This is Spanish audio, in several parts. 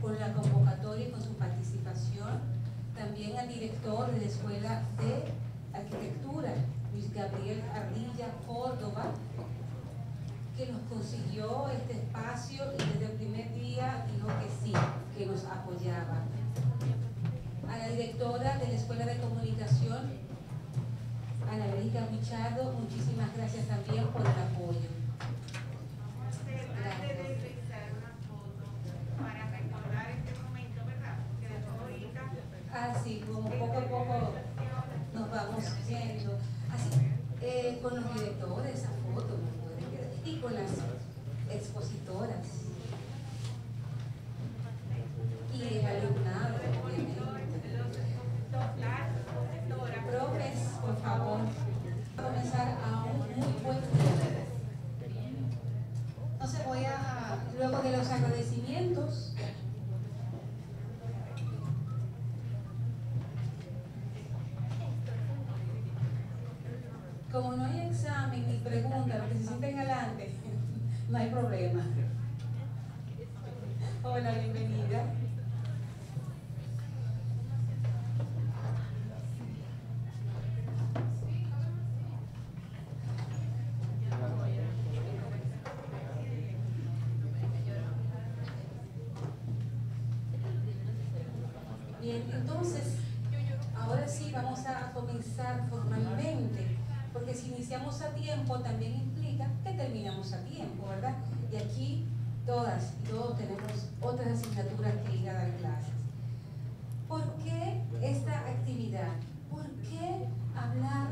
con la convocatoria y con su participación. También al director de la Escuela de Arquitectura, Luis Gabriel Ardilla Córdoba, que nos consiguió este espacio y desde el primer día dijo que sí, que nos apoyaba. A la directora de la Escuela de Comunicación, Ana América Michardo, muchísimas gracias también por el apoyo. Antes de revisar una foto para recordar este momento, ¿verdad? Que después ahorita Así como poco a poco nos vamos viendo. Así, eh, con los directores, esa foto no puede quedar. Y con las expositoras. Y el alumnado, obviamente. Profes, por favor, a comenzar a un muy buen nivel. Entonces voy a, luego de los agradecimientos, como no hay examen ni pregunta, lo que se sienten adelante, no hay problema. Hola, bienvenida. Bien, entonces, ahora sí vamos a comenzar formalmente, porque si iniciamos a tiempo también implica que terminamos a tiempo, ¿verdad? Y aquí todas y todos tenemos otras asignaturas que ir a dar clases. ¿Por qué esta actividad? ¿Por qué hablar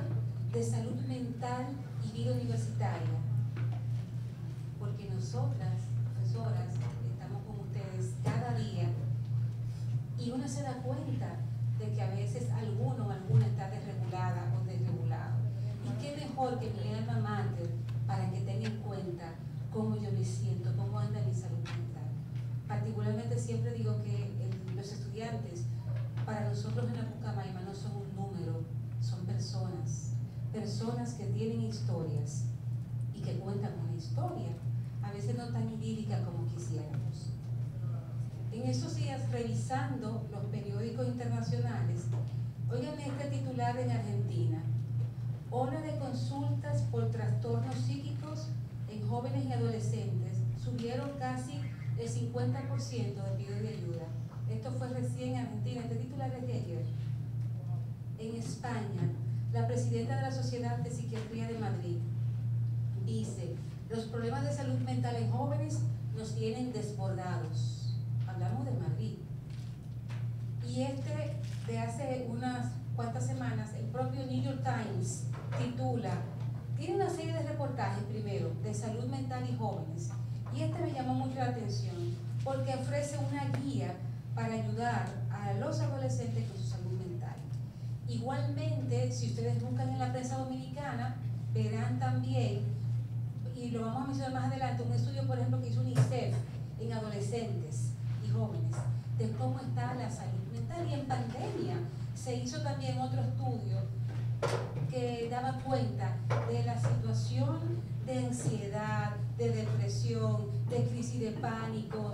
de salud mental y vida universitaria? Porque nosotras, profesoras, estamos con ustedes cada día y uno se da cuenta de que a veces alguno o alguna está desregulada o desregulado. Y qué mejor que mi alma mater para que tenga en cuenta cómo yo me siento, cómo anda mi salud mental. Particularmente siempre digo que el- los estudiantes, para nosotros en la Pucamaima no son un número, son personas. Personas que tienen historias y que cuentan una historia, a veces no tan idílica como quisiéramos. En estos revisando los periódicos internacionales, oigan este titular en Argentina. Ola de consultas por trastornos psíquicos en jóvenes y adolescentes subieron casi el 50% de pedidos de ayuda. Esto fue recién en Argentina, este titular es de ayer. En España, la presidenta de la Sociedad de Psiquiatría de Madrid dice, los problemas de salud mental en jóvenes nos tienen desbordados. Hablamos de Madrid. Y este, de hace unas cuantas semanas, el propio New York Times titula, tiene una serie de reportajes primero de salud mental y jóvenes. Y este me llamó mucho la atención porque ofrece una guía para ayudar a los adolescentes con su salud mental. Igualmente, si ustedes buscan en la prensa dominicana, verán también, y lo vamos a mencionar más adelante, un estudio, por ejemplo, que hizo UNICEF en adolescentes y jóvenes, de cómo está la salud Y en pandemia se hizo también otro estudio que daba cuenta de la situación de ansiedad, de depresión, de crisis de pánico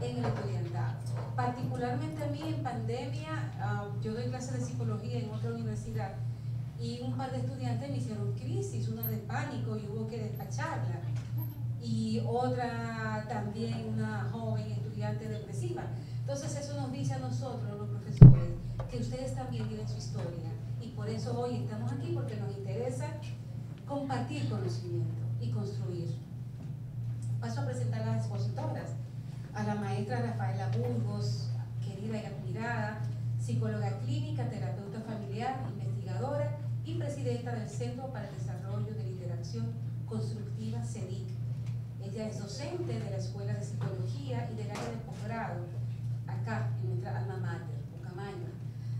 en el estudiantado. Particularmente a mí en pandemia, ah, yo doy clases de psicología en otra universidad y un par de estudiantes me hicieron crisis, una de pánico y hubo que despacharla. y otra también una joven estudiante depresiva. Entonces eso nos dice a nosotros, los profesores, que ustedes también tienen su historia y por eso hoy estamos aquí porque nos interesa compartir conocimiento y construir. Paso a presentar a las expositoras, a la maestra Rafaela Burgos, querida y admirada, psicóloga clínica, terapeuta familiar, investigadora y presidenta del Centro para el Desarrollo de la Interacción Constructiva CEDIC. Ella es docente de la Escuela de Psicología y del área de posgrado, acá en nuestra alma mater, Pucamaima,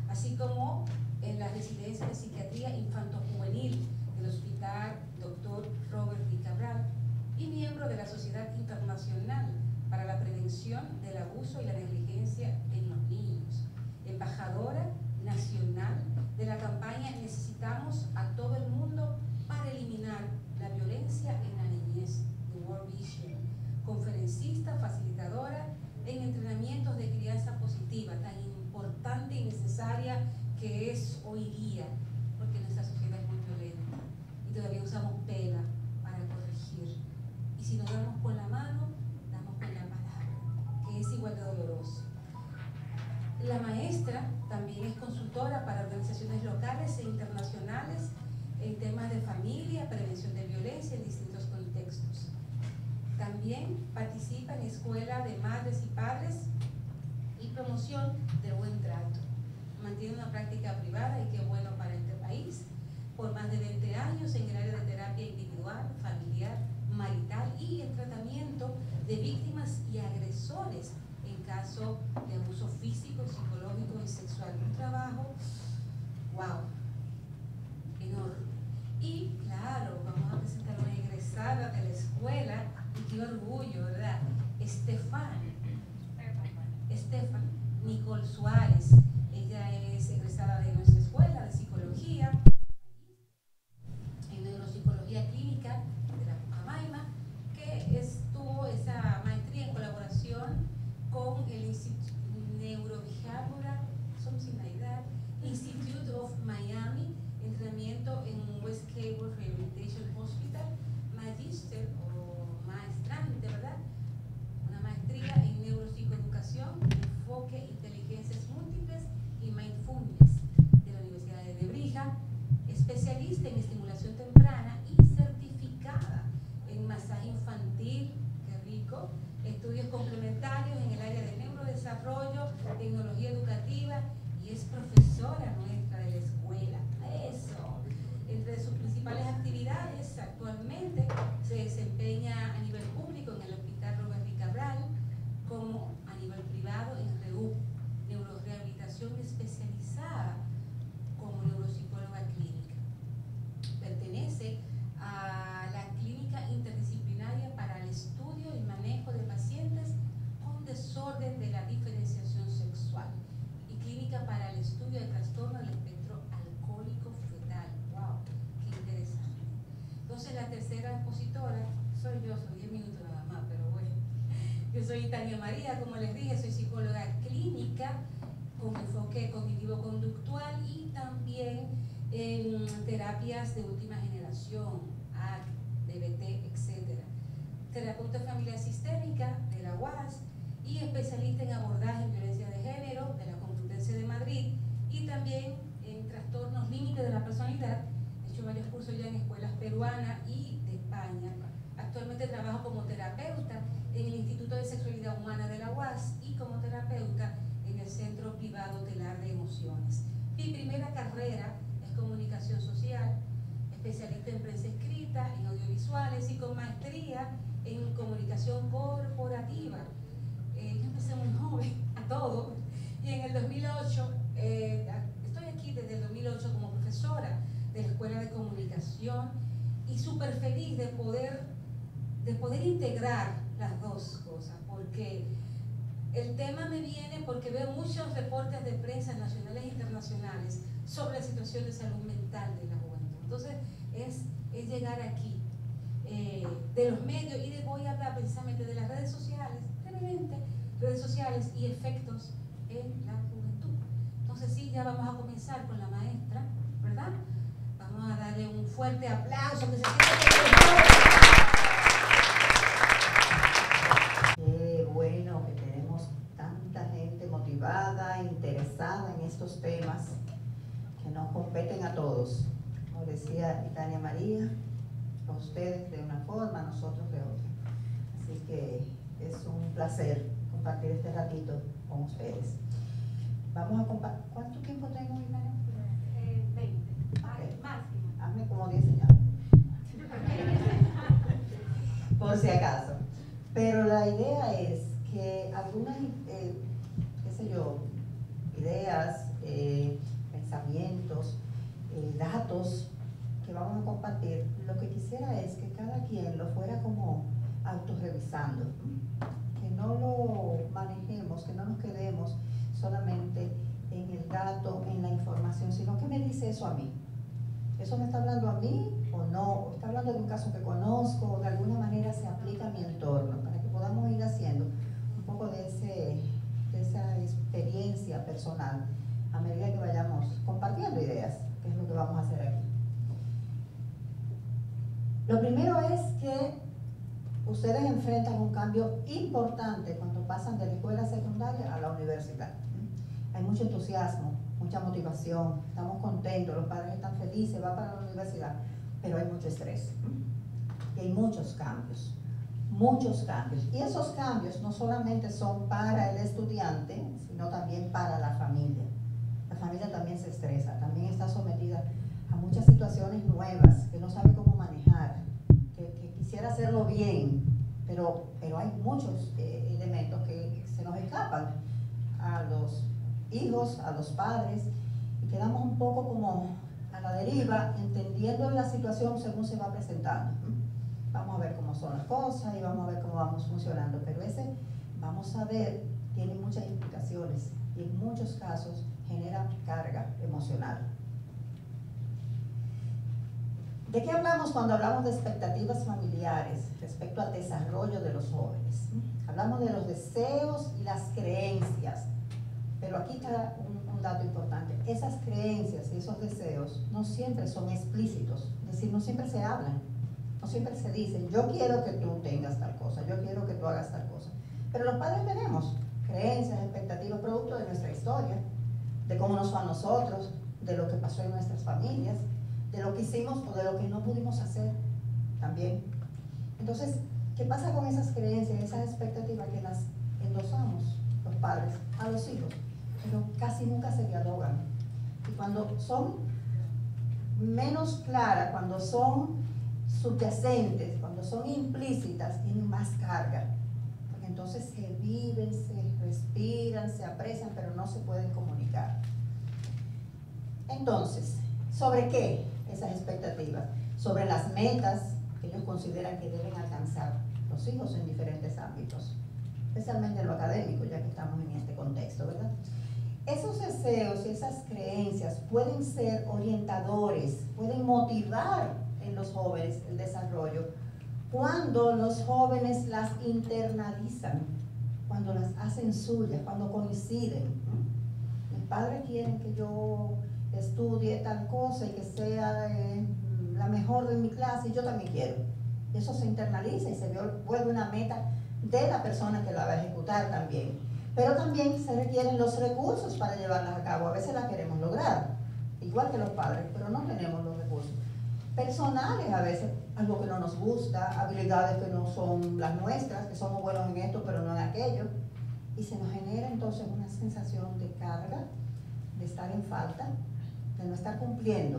así como en la residencia de psiquiatría infanto-juvenil del Hospital Dr. Robert D. Cabral y miembro de la Sociedad Internacional para la Prevención del Abuso y la Negligencia en los Niños, embajadora nacional de la campaña Necesitamos a todo el mundo para eliminar la violencia en la niñez, de World Vision, conferencista, facilitadora en entrenamientos de crianza positiva, tan importante y necesaria que es hoy día, porque nuestra sociedad es muy violenta y todavía usamos pela para corregir. Y si nos damos con la mano, damos con la palabra, que es igual de doloroso. La maestra también es consultora para organizaciones locales e internacionales en temas de familia, prevención de violencia. También participa en escuela de madres y padres y promoción del buen trato. Mantiene una práctica privada y qué bueno para este país. Por más de 20 años en el área de terapia individual, familiar, marital y el tratamiento de víctimas y agresores en caso de abuso físico, psicológico y sexual. Un trabajo, wow, enorme. Y claro, vamos a presentar una egresada de la escuela, qué orgullo, ¿verdad? Estefan, Estefan Nicole Suárez. Ella es egresada de nuestra escuela de psicología, en neuropsicología clínica de la Pucamaima, que estuvo esa maestría en colaboración con el Instituto that, Institute of Miami, entrenamiento en West Cable Rehabilitation Hospital, magister o maestrante, ¿verdad? Una maestría en neuropsicoeducación, enfoque, inteligencias múltiples y mindfulness de la Universidad de Nebrija, especialista en estimulación temprana y certificada en masaje infantil, qué rico, estudios complementarios en el área de neurodesarrollo, tecnología educativa y es profesora nuestra de la escuela. Eso. Entre sus principales actividades actualmente se desempeña a nivel público en el Hospital Robert D. Cabral, como a nivel privado en REU, neurorehabilitación especializada como neuropsicóloga clínica. Pertenece a la Clínica Interdisciplinaria para el Estudio y Manejo de Pacientes con Desorden de la Diferenciación Sexual y Clínica para el Estudio de Trastorno del Espectro Alcohólico Fetal. ¡Wow! ¡Qué interesante! Entonces, la tercera expositora soy yo, soy 10 minutos nada más, pero bueno. Yo soy Tania María, como les dije, soy psicóloga clínica con enfoque cognitivo-conductual y también en terapias de última generación, AC, DBT, etc. Terapeuta familiar sistémica de la UAS y especialista en abordaje en violencia de género de la Complutense de Madrid y también en trastornos límites de la personalidad. He hecho varios cursos ya en escuelas peruanas y de España. Actualmente trabajo como terapeuta en el Instituto de Sexualidad Humana de la UAS y como terapeuta en el Centro Privado Telar de Emociones. Mi primera carrera comunicación social, especialista en prensa escrita, en audiovisuales y con maestría en comunicación corporativa. Eh, yo empecé muy joven a todo y en el 2008, eh, estoy aquí desde el 2008 como profesora de la Escuela de Comunicación y súper feliz de poder, de poder integrar las dos cosas, porque el tema me viene porque veo muchos reportes de prensa nacionales e internacionales sobre la situación de salud mental de la juventud. Entonces, es, es llegar aquí, eh, de los medios, y de, voy a hablar precisamente de las redes sociales, brevemente, redes sociales y efectos en la juventud. Entonces, sí, ya vamos a comenzar con la maestra, ¿verdad? Vamos a darle un fuerte aplauso. Que se Qué bueno que tenemos tanta gente motivada, interesada en estos temas que nos competen a todos. Como decía Tania María, a ustedes de una forma, a nosotros de otra. Así que es un placer compartir este ratito con ustedes. Vamos a compartir. ¿Cuánto tiempo tengo, Tania? Eh, 20, máximo. Hazme como 10 señales. Por si acaso. Pero la idea es que algunas, eh, qué sé yo, ideas, eh, pensamientos, eh, datos que vamos a compartir, lo que quisiera es que cada quien lo fuera como autorrevisando, que no lo manejemos, que no nos quedemos solamente en el dato, en la información, sino que me dice eso a mí. ¿Eso me está hablando a mí o no? ¿O está hablando de un caso que conozco o de alguna manera se aplica a mi entorno? Para que podamos ir haciendo un poco de, ese, de esa experiencia personal a medida que vayamos compartiendo ideas, que es lo que vamos a hacer aquí. Lo primero es que ustedes enfrentan un cambio importante cuando pasan de la escuela secundaria a la universidad. Hay mucho entusiasmo, mucha motivación, estamos contentos, los padres están felices, va para la universidad, pero hay mucho estrés y hay muchos cambios, muchos cambios. Y esos cambios no solamente son para el estudiante, sino también para la familia. Familia también se estresa, también está sometida a muchas situaciones nuevas que no sabe cómo manejar, que, quisiera hacerlo bien, pero, pero hay muchos eh, elementos que se nos escapan a los hijos, a los padres, y quedamos un poco como a la deriva, entendiendo la situación según se va presentando. Vamos a ver cómo son las cosas y vamos a ver cómo vamos funcionando, pero ese, vamos a ver, tiene muchas implicaciones y en muchos casos genera carga emocional. ¿De qué hablamos cuando hablamos de expectativas familiares respecto al desarrollo de los jóvenes? Hablamos de los deseos y las creencias pero aquí está un, dato importante. Esas creencias y esos deseos no siempre son explícitos, es decir, no siempre se hablan, no siempre se dicen, yo quiero que tú tengas tal cosa, yo quiero que tú hagas tal cosa. Pero los padres tenemos creencias, expectativas, producto de nuestra historia, de cómo nos fue a nosotros, de lo que pasó en nuestras familias, de lo que hicimos o de lo que no pudimos hacer también. Entonces, ¿qué pasa con esas creencias, esas expectativas que las endosamos los padres a los hijos? pero casi nunca se dialogan. Y cuando son menos claras, cuando son subyacentes, cuando son implícitas, tienen más carga. Porque entonces se viven, se respiran, se aprecian, pero no se pueden comunicar. Entonces, ¿sobre qué esas expectativas? Sobre las metas que ellos consideran que deben alcanzar los hijos en diferentes ámbitos, especialmente en lo académico, ya que estamos en este contexto, ¿verdad? Esos deseos y esas creencias pueden ser orientadores, pueden motivar en los jóvenes el desarrollo cuando los jóvenes las internalizan, cuando las hacen suyas, cuando coinciden. Mis padres quieren que yo estudie tal cosa y que sea eh, la mejor de mi clase y yo también quiero. Eso se internaliza y se vuelve una meta de la persona que la va a ejecutar también. Pero también se requieren los recursos para llevarlas a cabo. A veces las queremos lograr, igual que los padres, pero no tenemos los recursos. Personales a veces, algo que no nos gusta, habilidades que no son las nuestras, que somos buenos en esto, pero no en aquello. Y se nos genera entonces una sensación de carga, de estar en falta, no estar cumpliendo.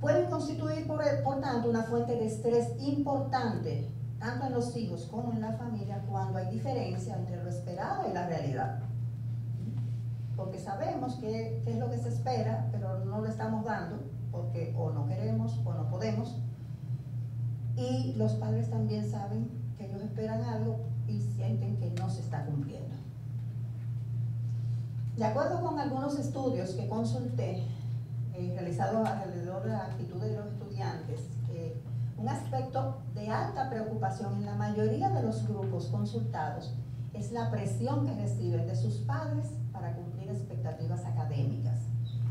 Pueden constituir, por, por tanto, una fuente de estrés importante tanto en los hijos como en la familia, cuando hay diferencia entre lo esperado y la realidad. Porque sabemos qué es lo que se espera, pero no lo estamos dando, porque o no queremos o no podemos. Y los padres también saben que ellos esperan algo y sienten que no se está cumpliendo. De acuerdo con algunos estudios que consulté, eh, realizados alrededor de la actitud de los estudiantes, un aspecto de alta preocupación en la mayoría de los grupos consultados es la presión que reciben de sus padres para cumplir expectativas académicas,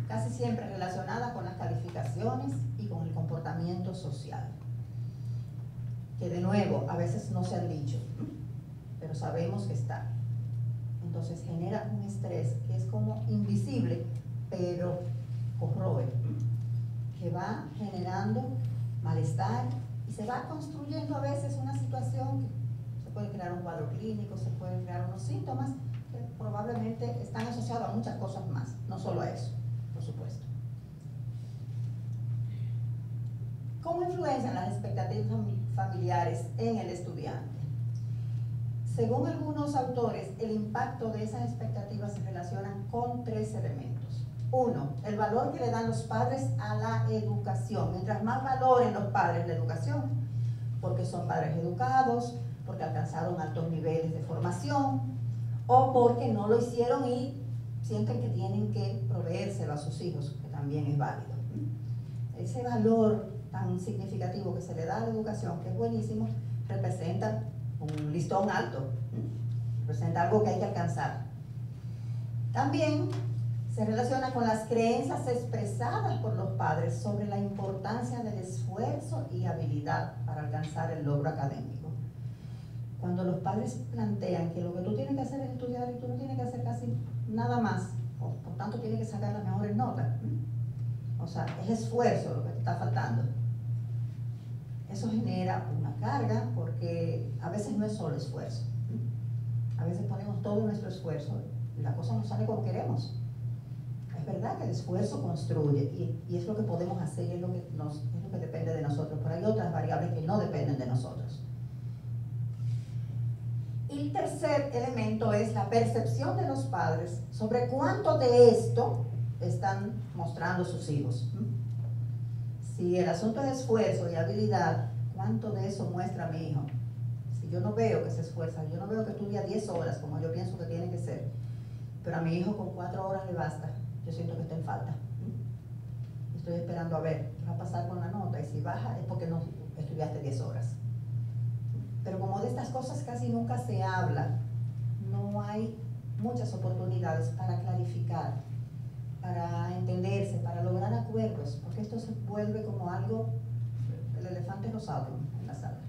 casi siempre relacionadas con las calificaciones y con el comportamiento social. Que de nuevo, a veces no se han dicho, pero sabemos que está. Entonces genera un estrés que es como invisible, pero corroe, que va generando malestar y se va construyendo a veces una situación que se puede crear un cuadro clínico, se pueden crear unos síntomas que probablemente están asociados a muchas cosas más, no solo a eso, por supuesto. ¿Cómo influencian las expectativas familiares en el estudiante? Según algunos autores, el impacto de esas expectativas se relacionan con tres elementos. Uno, el valor que le dan los padres a la educación. Mientras más valoren los padres la educación, porque son padres educados, porque alcanzaron altos niveles de formación, o porque no lo hicieron y sienten que tienen que proveérselo a sus hijos, que también es válido. Ese valor tan significativo que se le da a la educación, que es buenísimo, representa un listón alto, representa algo que hay que alcanzar. También se relaciona con las creencias expresadas por los padres sobre la importancia del esfuerzo y habilidad para alcanzar el logro académico. Cuando los padres plantean que lo que tú tienes que hacer es estudiar y tú no tienes que hacer casi nada más, por tanto tienes que sacar las mejores notas. O sea, es esfuerzo lo que te está faltando. Eso genera una carga porque a veces no es solo esfuerzo. A veces ponemos todo nuestro esfuerzo y la cosa no sale como queremos. Es verdad que el esfuerzo construye y, es lo que podemos hacer y es lo que, nos, es lo que depende de nosotros, pero hay otras variables que no dependen de nosotros. Y el tercer elemento es la percepción de los padres sobre cuánto de esto están mostrando sus hijos. Si el asunto es esfuerzo y habilidad, ¿cuánto de eso muestra mi hijo? Si yo no veo que se esfuerza, yo no veo que estudia 10 horas como yo pienso que tiene que ser, pero a mi hijo con 4 horas le basta, yo siento que está en falta. Estoy esperando a ver qué va a pasar con la nota y si baja es porque no estudiaste 10 horas. Pero como de estas cosas casi nunca se habla, no hay muchas oportunidades para clarificar para entenderse, para lograr acuerdos, porque esto se vuelve como algo, elefante rosado en la sala.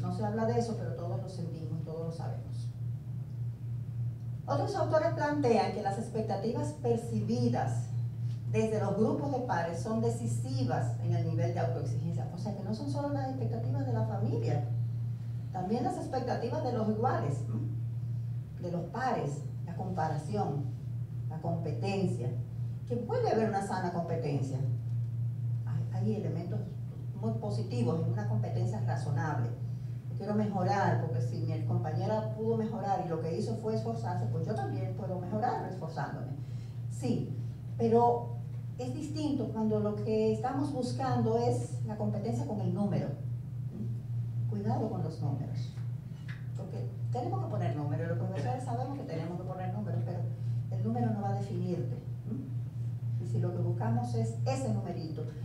No se habla de eso, pero todos lo sentimos, todos lo sabemos. Otros autores plantean que las expectativas percibidas desde los grupos de pares son decisivas en el nivel de autoexigencia. O sea que no son solo las expectativas de la familia, también las expectativas de los iguales, de los pares, la comparación, la competencia, que puede haber una sana competencia. Hay, elementos muy positivos en una competencia razonable. quiero mejorar, porque si mi compañera pudo mejorar y lo que hizo fue esforzarse, pues yo también puedo mejorar esforzándome. Sí, pero es distinto cuando lo que estamos buscando es la competencia con el número. Cuidado con los números. Porque tenemos que poner números, los profesores sabemos que tenemos que poner números, pero el número no va a definirte si lo que buscamos es ese numerito y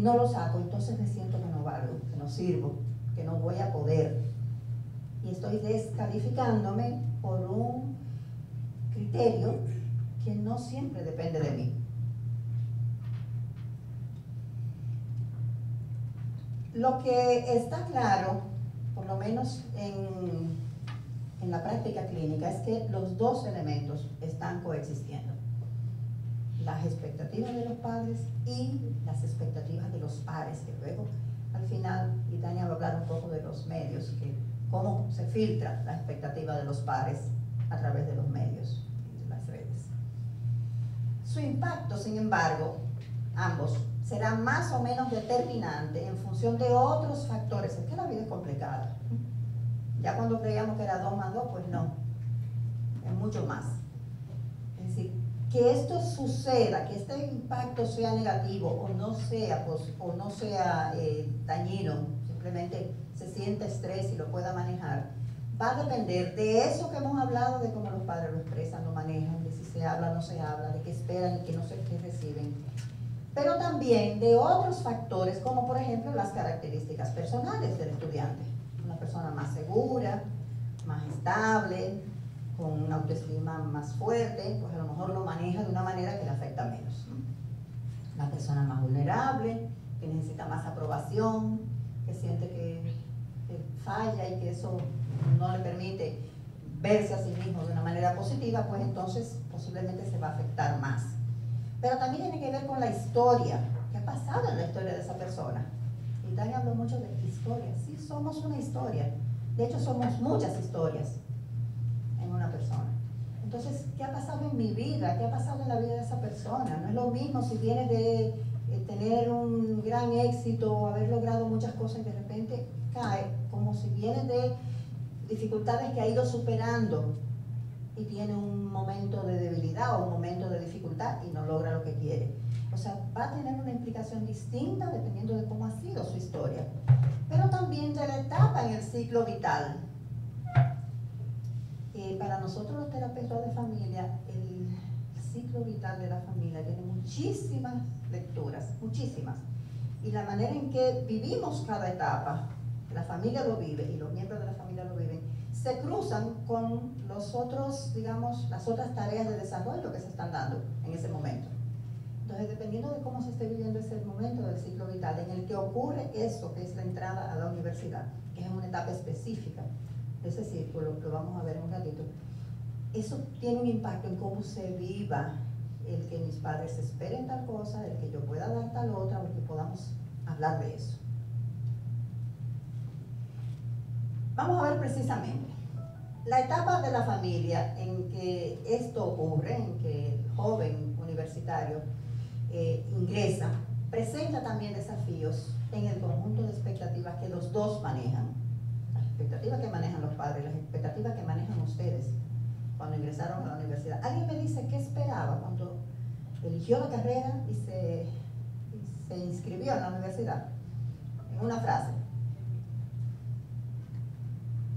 no lo saco, entonces me siento que no valgo, que no sirvo, que no voy a poder. Y estoy descalificándome por un criterio que no siempre depende de mí. Lo que está claro, por lo menos en, en la práctica clínica, es que los dos elementos están coexistiendo las expectativas de los padres y las expectativas de los pares, que luego al final, y Tania va a hablar un poco de los medios, que cómo se filtra la expectativa de los pares a través de los medios y de las redes. Su impacto, sin embargo, ambos, será más o menos determinante en función de otros factores. Es que la vida es complicada. Ya cuando creíamos que era 2 más 2, pues no, es mucho más que esto suceda, que este impacto sea negativo o no sea, pues, o no sea eh, dañino, simplemente se sienta estrés y lo pueda manejar, va a depender de eso que hemos hablado, de cómo los padres lo expresan, lo manejan, de si se habla o no se habla, de qué esperan y qué no sé qué reciben. Pero también de otros factores, como por ejemplo las características personales del estudiante. Una persona más segura, más estable, con una autoestima más fuerte, pues a lo mejor lo maneja de una manera que le afecta menos. La persona más vulnerable, que necesita más aprobación, que siente que, falla y que eso no le permite verse a sí mismo de una manera positiva, pues entonces posiblemente se va a afectar más. Pero también tiene que ver con la historia, qué ha pasado en la historia de esa persona. Y Tania habló mucho de historia, sí somos una historia, de hecho somos muchas historias en una persona. Entonces, ¿qué ha pasado en mi vida? ¿Qué ha pasado en la vida de esa persona? No es lo mismo si viene de eh, tener un gran éxito o haber logrado muchas cosas y de repente cae, como si viene de dificultades que ha ido superando y tiene un momento de debilidad o un momento de dificultad y no logra lo que quiere. O sea, va a tener una implicación distinta dependiendo de cómo ha sido su historia, pero también de la etapa en el ciclo vital. Eh, para nosotros los terapeutas de familia, el ciclo vital de la familia tiene muchísimas lecturas, muchísimas. Y la manera en que vivimos cada etapa, la familia lo vive y los miembros de la familia lo viven, se cruzan con los otros, digamos, las otras tareas de desarrollo que se están dando en ese momento. Entonces, dependiendo de cómo se esté viviendo ese momento del ciclo vital, en el que ocurre eso, que es la entrada a la universidad, que es una etapa específica ese círculo, lo vamos a ver en un ratito, eso tiene un impacto en cómo se viva el que mis padres esperen tal cosa, el que yo pueda dar tal otra, o que podamos hablar de eso. Vamos a ver precisamente la etapa de la familia en que esto ocurre, en que el joven universitario eh, ingresa, presenta también desafíos en el conjunto de expectativas que los dos manejan. Las expectativas que manejan los padres, las expectativas que manejan ustedes cuando ingresaron a la universidad. ¿Alguien me dice qué esperaba cuando eligió la carrera y se, y se inscribió en la universidad? En una frase.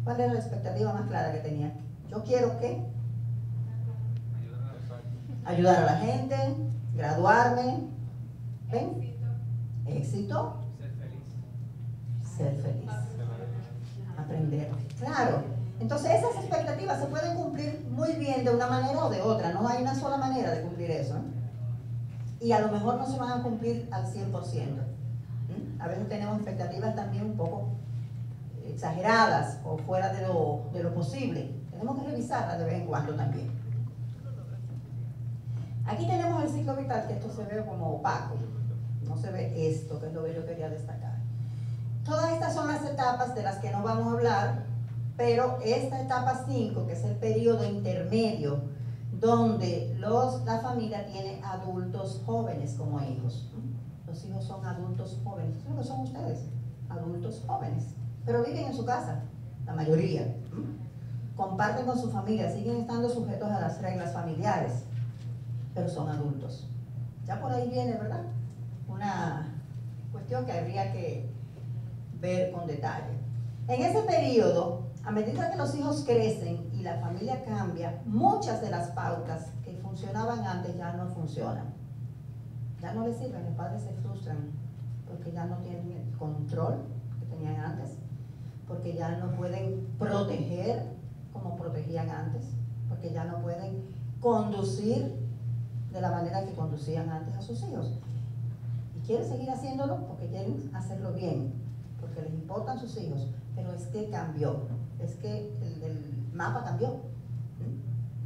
¿Cuál era la expectativa más clara que tenía? Yo quiero que ayudar a la gente, graduarme, ¿ven? Éxito. Ser feliz. Aprender. Claro. Entonces esas expectativas se pueden cumplir muy bien de una manera o de otra. No hay una sola manera de cumplir eso. ¿eh? Y a lo mejor no se van a cumplir al 100%. ¿Mm? A veces tenemos expectativas también un poco exageradas o fuera de lo, de lo posible. Tenemos que revisarlas de vez en cuando también. Aquí tenemos el ciclo vital, que esto se ve como opaco. No se ve esto, que es lo que yo quería destacar. Todas estas son las etapas de las que no vamos a hablar, pero esta etapa 5, que es el periodo intermedio, donde los, la familia tiene adultos jóvenes como hijos. Los hijos son adultos jóvenes. Lo que son ustedes, adultos jóvenes. Pero viven en su casa, la mayoría. Comparten con su familia, siguen estando sujetos a las reglas familiares pero son adultos. Ya por ahí viene, ¿verdad? Una cuestión que habría que ver con detalle. En ese periodo, a medida que los hijos crecen y la familia cambia, muchas de las pautas que funcionaban antes ya no funcionan. Ya no les sirven, los padres se frustran porque ya no tienen el control que tenían antes, porque ya no pueden proteger como protegían antes, porque ya no pueden conducir de la manera que conducían antes a sus hijos. Y quieren seguir haciéndolo porque quieren hacerlo bien, porque les importan sus hijos, pero es que cambió, es que el, mapa cambió.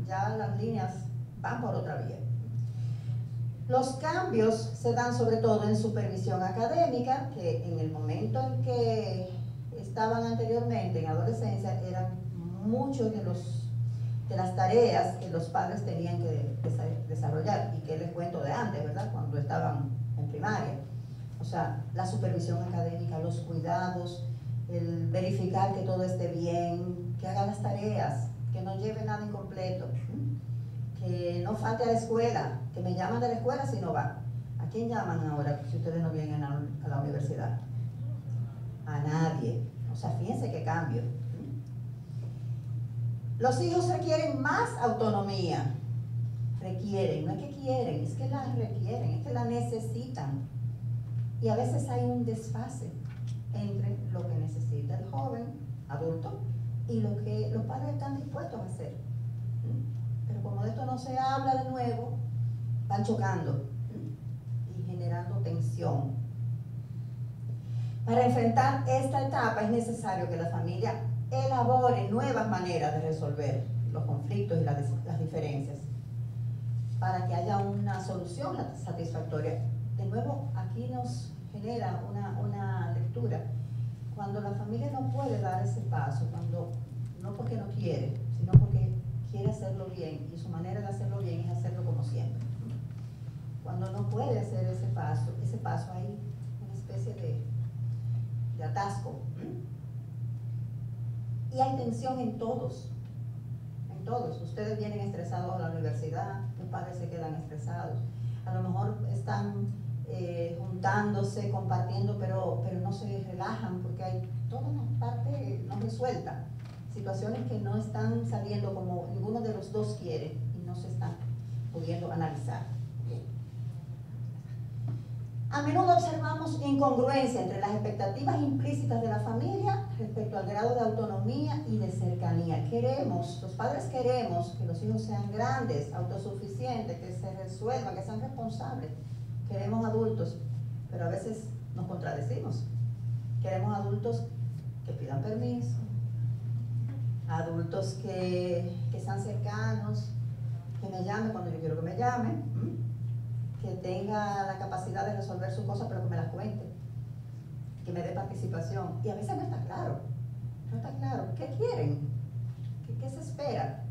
Ya las líneas van por otra vía. Los cambios se dan sobre todo en supervisión académica, que en el momento en que estaban anteriormente, en adolescencia, eran muchos de los de las tareas que los padres tenían que desarrollar y que les cuento de antes, ¿verdad? Cuando estaban en primaria. O sea, la supervisión académica, los cuidados, el verificar que todo esté bien, que haga las tareas, que no lleve nada incompleto, que no falte a la escuela, que me llaman de la escuela si no va. ¿A quién llaman ahora si ustedes no vienen a la universidad? A nadie. O sea, fíjense qué cambio. Los hijos requieren más autonomía. Requieren, no es que quieren, es que la requieren, es que la necesitan. Y a veces hay un desfase entre lo que necesita el joven, adulto, y lo que los padres están dispuestos a hacer. Pero como de esto no se habla de nuevo, van chocando y generando tensión. Para enfrentar esta etapa es necesario que la familia elabore nuevas maneras de resolver los conflictos y las, las diferencias para que haya una solución satisfactoria. De nuevo, aquí nos genera una, una lectura. Cuando la familia no puede dar ese paso, cuando no porque no quiere, sino porque quiere hacerlo bien y su manera de hacerlo bien es hacerlo como siempre. Cuando no puede hacer ese paso, ese paso hay una especie de, de atasco. Y hay tensión en todos, en todos. Ustedes vienen estresados a la universidad, los padres se quedan estresados. A lo mejor están eh, juntándose, compartiendo, pero, pero no se relajan porque hay toda una parte no resuelta. Situaciones que no están saliendo como ninguno de los dos quiere y no se están pudiendo analizar. A menudo observamos incongruencia entre las expectativas implícitas de la familia respecto al grado de autonomía y de cercanía. Queremos, los padres queremos que los hijos sean grandes, autosuficientes, que se resuelvan, que sean responsables. Queremos adultos, pero a veces nos contradecimos. Queremos adultos que pidan permiso, adultos que, que sean cercanos, que me llamen cuando yo quiero que me llamen que tenga la capacidad de resolver sus cosas, pero que me las cuente, que me dé participación. Y a veces no está claro, no está claro. ¿Qué quieren? ¿Qué, se espera?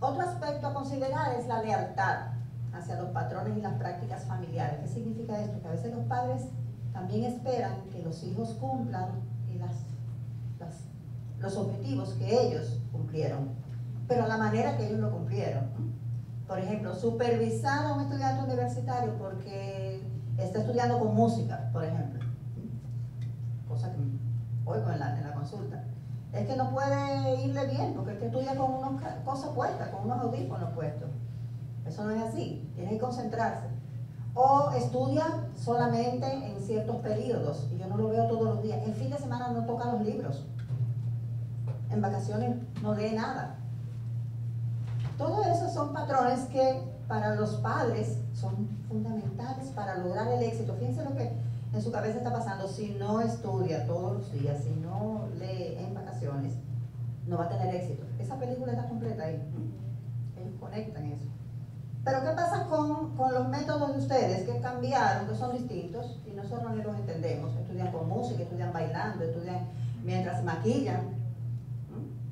Otro aspecto a considerar es la lealtad hacia los patrones y las prácticas familiares. ¿Qué significa esto? Que a veces los padres también esperan que los hijos cumplan los objetivos que ellos cumplieron, pero la manera que ellos lo cumplieron por ejemplo, supervisar a un estudiante universitario porque está estudiando con música, por ejemplo, cosa que oigo en la, en la consulta, es que no puede irle bien porque es que estudia con unas cosas puestas, con unos audífonos puestos. Eso no es así, tiene que concentrarse. O estudia solamente en ciertos periodos, y yo no lo veo todos los días. El fin de semana no toca los libros. En vacaciones no lee nada. Todo eso son patrones que para los padres son fundamentales para lograr el éxito. Fíjense lo que en su cabeza está pasando. Si no estudia todos los días, si no lee en vacaciones, no va a tener éxito. Esa película está completa ahí. Ellos conectan eso. Pero ¿qué pasa con, con, los métodos de ustedes que cambiaron, que son distintos y nosotros no los entendemos? Estudian con música, estudian bailando, estudian mientras maquillan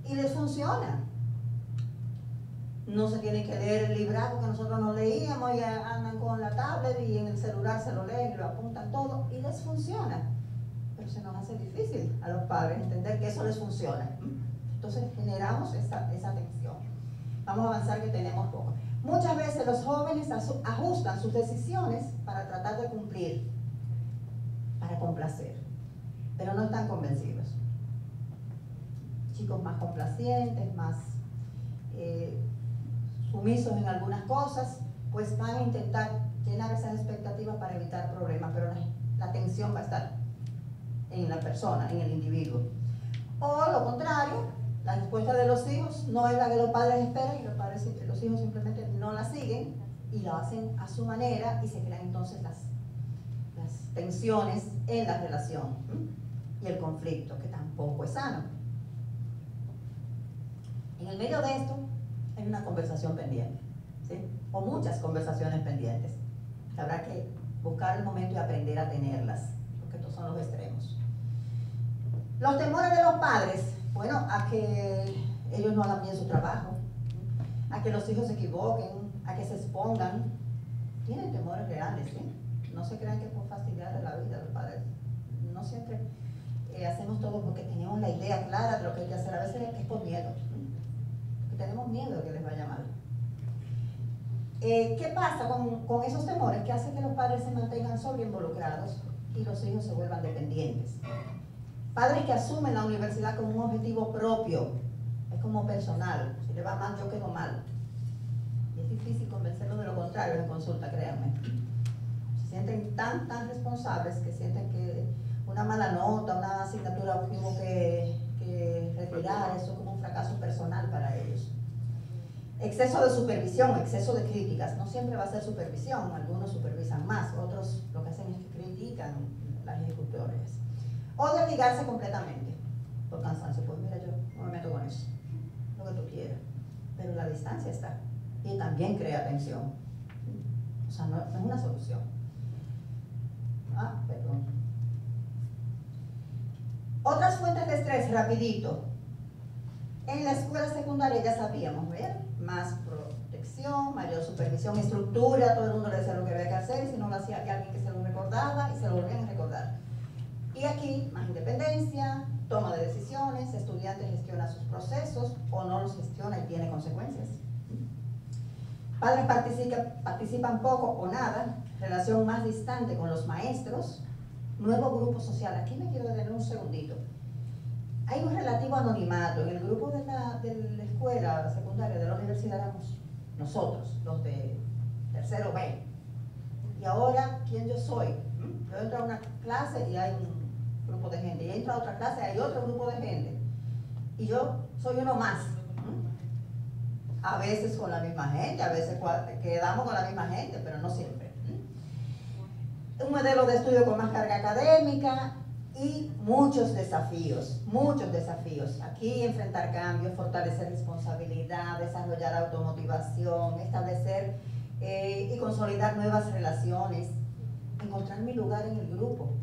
y les funciona no se tiene que leer el librado que nosotros no leíamos y andan con la tablet y en el celular se lo leen y lo apuntan todo y les funciona. Pero se nos hace difícil a los padres entender que eso les funciona. Entonces generamos esa, esa tensión. Vamos a avanzar que tenemos poco. Muchas veces los jóvenes ajustan sus decisiones para tratar de cumplir, para complacer, pero no están convencidos. Chicos más complacientes, más eh, sumisos en algunas cosas, pues van a intentar llenar esas expectativas para evitar problemas, pero la, la tensión va a estar en la persona, en el individuo. O lo contrario, la respuesta de los hijos no es la que los padres esperan y los, padres, los hijos simplemente no la siguen y lo hacen a su manera y se crean entonces las, las tensiones en la relación y el conflicto, que tampoco es sano. En el medio de esto, hay una conversación pendiente, ¿sí? o muchas conversaciones pendientes. Habrá que buscar el momento y aprender a tenerlas, porque estos son los extremos. Los temores de los padres, bueno, a que ellos no hagan bien su trabajo, a que los hijos se equivoquen, a que se expongan. Tienen temores reales, ¿sí? No se crean que es por de la vida los padres. No siempre eh, hacemos todo porque tenemos la idea clara de lo que hay que hacer. A veces es por miedo tenemos miedo de que les vaya mal. Eh, ¿Qué pasa con, con, esos temores que hacen que los padres se mantengan involucrados y los hijos se vuelvan dependientes? Padres que asumen la universidad como un objetivo propio, es como personal, si le va mal yo quedo mal. Y es difícil convencerlos de lo contrario en consulta, créanme. Se sienten tan, tan responsables que sienten que una mala nota, una asignatura que que, retirar, eso como un fracaso personal para ellos. Exceso de supervisión, exceso de críticas. No siempre va a ser supervisión, algunos supervisan más, otros lo que hacen es que critican. O de completamente. por cansancio. Pues mira, yo no me meto con eso, lo que tú quieras. Pero la distancia está y también crea tensión. O sea, no, es una solución. Ah, perdón. Otras fuentes de estrés, rapidito. En la escuela secundaria ya sabíamos, ¿ver? Más protección, mayor supervisión, estructura, todo el mundo le decía lo que había que hacer, si no lo hacía alguien que se lo recordaba y se lo volvían a recordar. Y aquí, más independencia, toma de decisiones, estudiante gestiona sus procesos o no los gestiona y tiene consecuencias. Padres participan poco o nada, relación más distante con los maestros, nuevo grupo social. Aquí me quiero detener un segundito. Hay un relativo anonimato. En el grupo de la, de la escuela secundaria, de la universidad, éramos nosotros, los de tercero B. Y ahora, ¿quién yo soy? ¿Mm? Yo entro a una clase y hay un grupo de gente. Y entro a otra clase hay otro grupo de gente. Y yo soy uno más. A veces con la misma gente, a veces quedamos con la misma gente, pero no siempre. Un modelo de estudio con más carga académica y muchos desafíos, muchos desafíos. Aquí enfrentar cambios, fortalecer responsabilidad, desarrollar automotivación, establecer eh, y consolidar nuevas relaciones, encontrar mi lugar en el grupo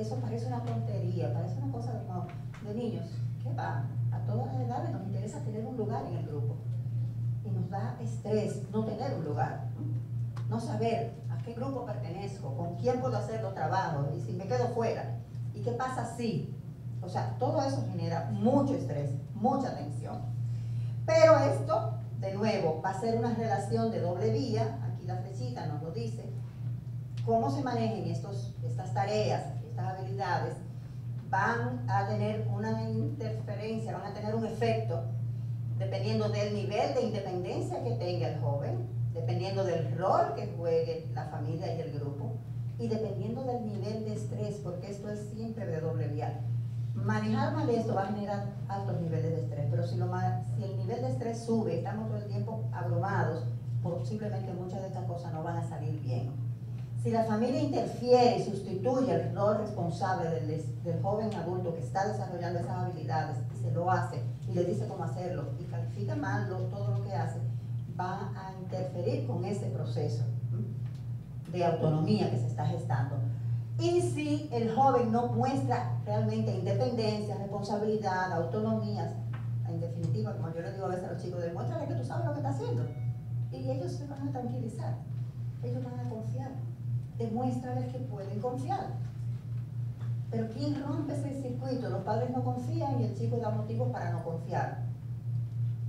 eso parece una tontería, parece una cosa de, niños. ¿Qué va? A todas las edades nos interesa tener un lugar en el grupo. Y nos da estrés no tener un lugar. No saber a qué grupo pertenezco, con quién puedo hacer los trabajos y si me quedo fuera. ¿Y qué pasa si? O sea, todo eso genera mucho estrés, mucha tensión. Pero esto, de nuevo, va a ser una relación de doble vía. Aquí la flechita nos lo dice. ¿Cómo se manejan estos, estas tareas? Habilidades van a tener una interferencia, van a tener un efecto dependiendo del nivel de independencia que tenga el joven, dependiendo del rol que juegue la familia y el grupo, y dependiendo del nivel de estrés, porque esto es siempre de doble vía. Manejar mal esto va a generar altos niveles de estrés, pero si, si el nivel de estrés sube, estamos todo el tiempo abrumados, posiblemente muchas de estas cosas no van a salir bien. Si la familia interfiere y sustituye el rol responsable del, joven adulto que está desarrollando esas habilidades y se lo hace y le dice cómo hacerlo y califica mal todo lo que hace, va a interferir con ese proceso de autonomía que se está gestando. Y si el joven no muestra realmente independencia, responsabilidad, autonomía, en definitiva, como yo le digo a veces a los chicos, demuéstrale que tú sabes lo que está haciendo. Y ellos se van a tranquilizar, ellos van a confiar demuéstrales que pueden confiar. Pero ¿quién rompe ese circuito? Los padres no confían y el chico da motivos para no confiar.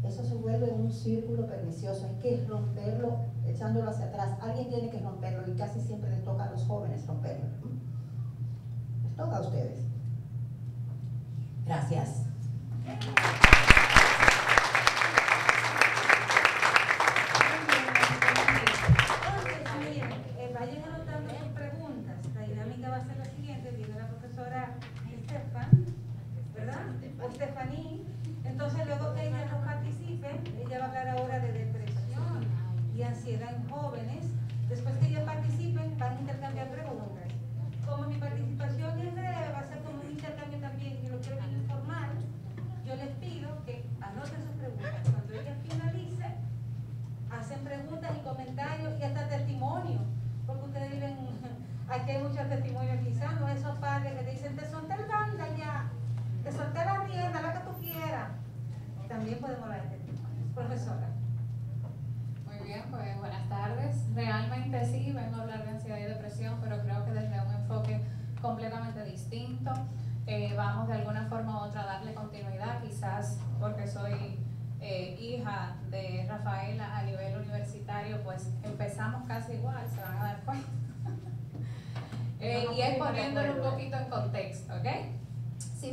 Eso se vuelve un círculo pernicioso. Hay que romperlo echándolo hacia atrás. Alguien tiene que romperlo y casi siempre les toca a los jóvenes romperlo. Les toca a ustedes. Gracias.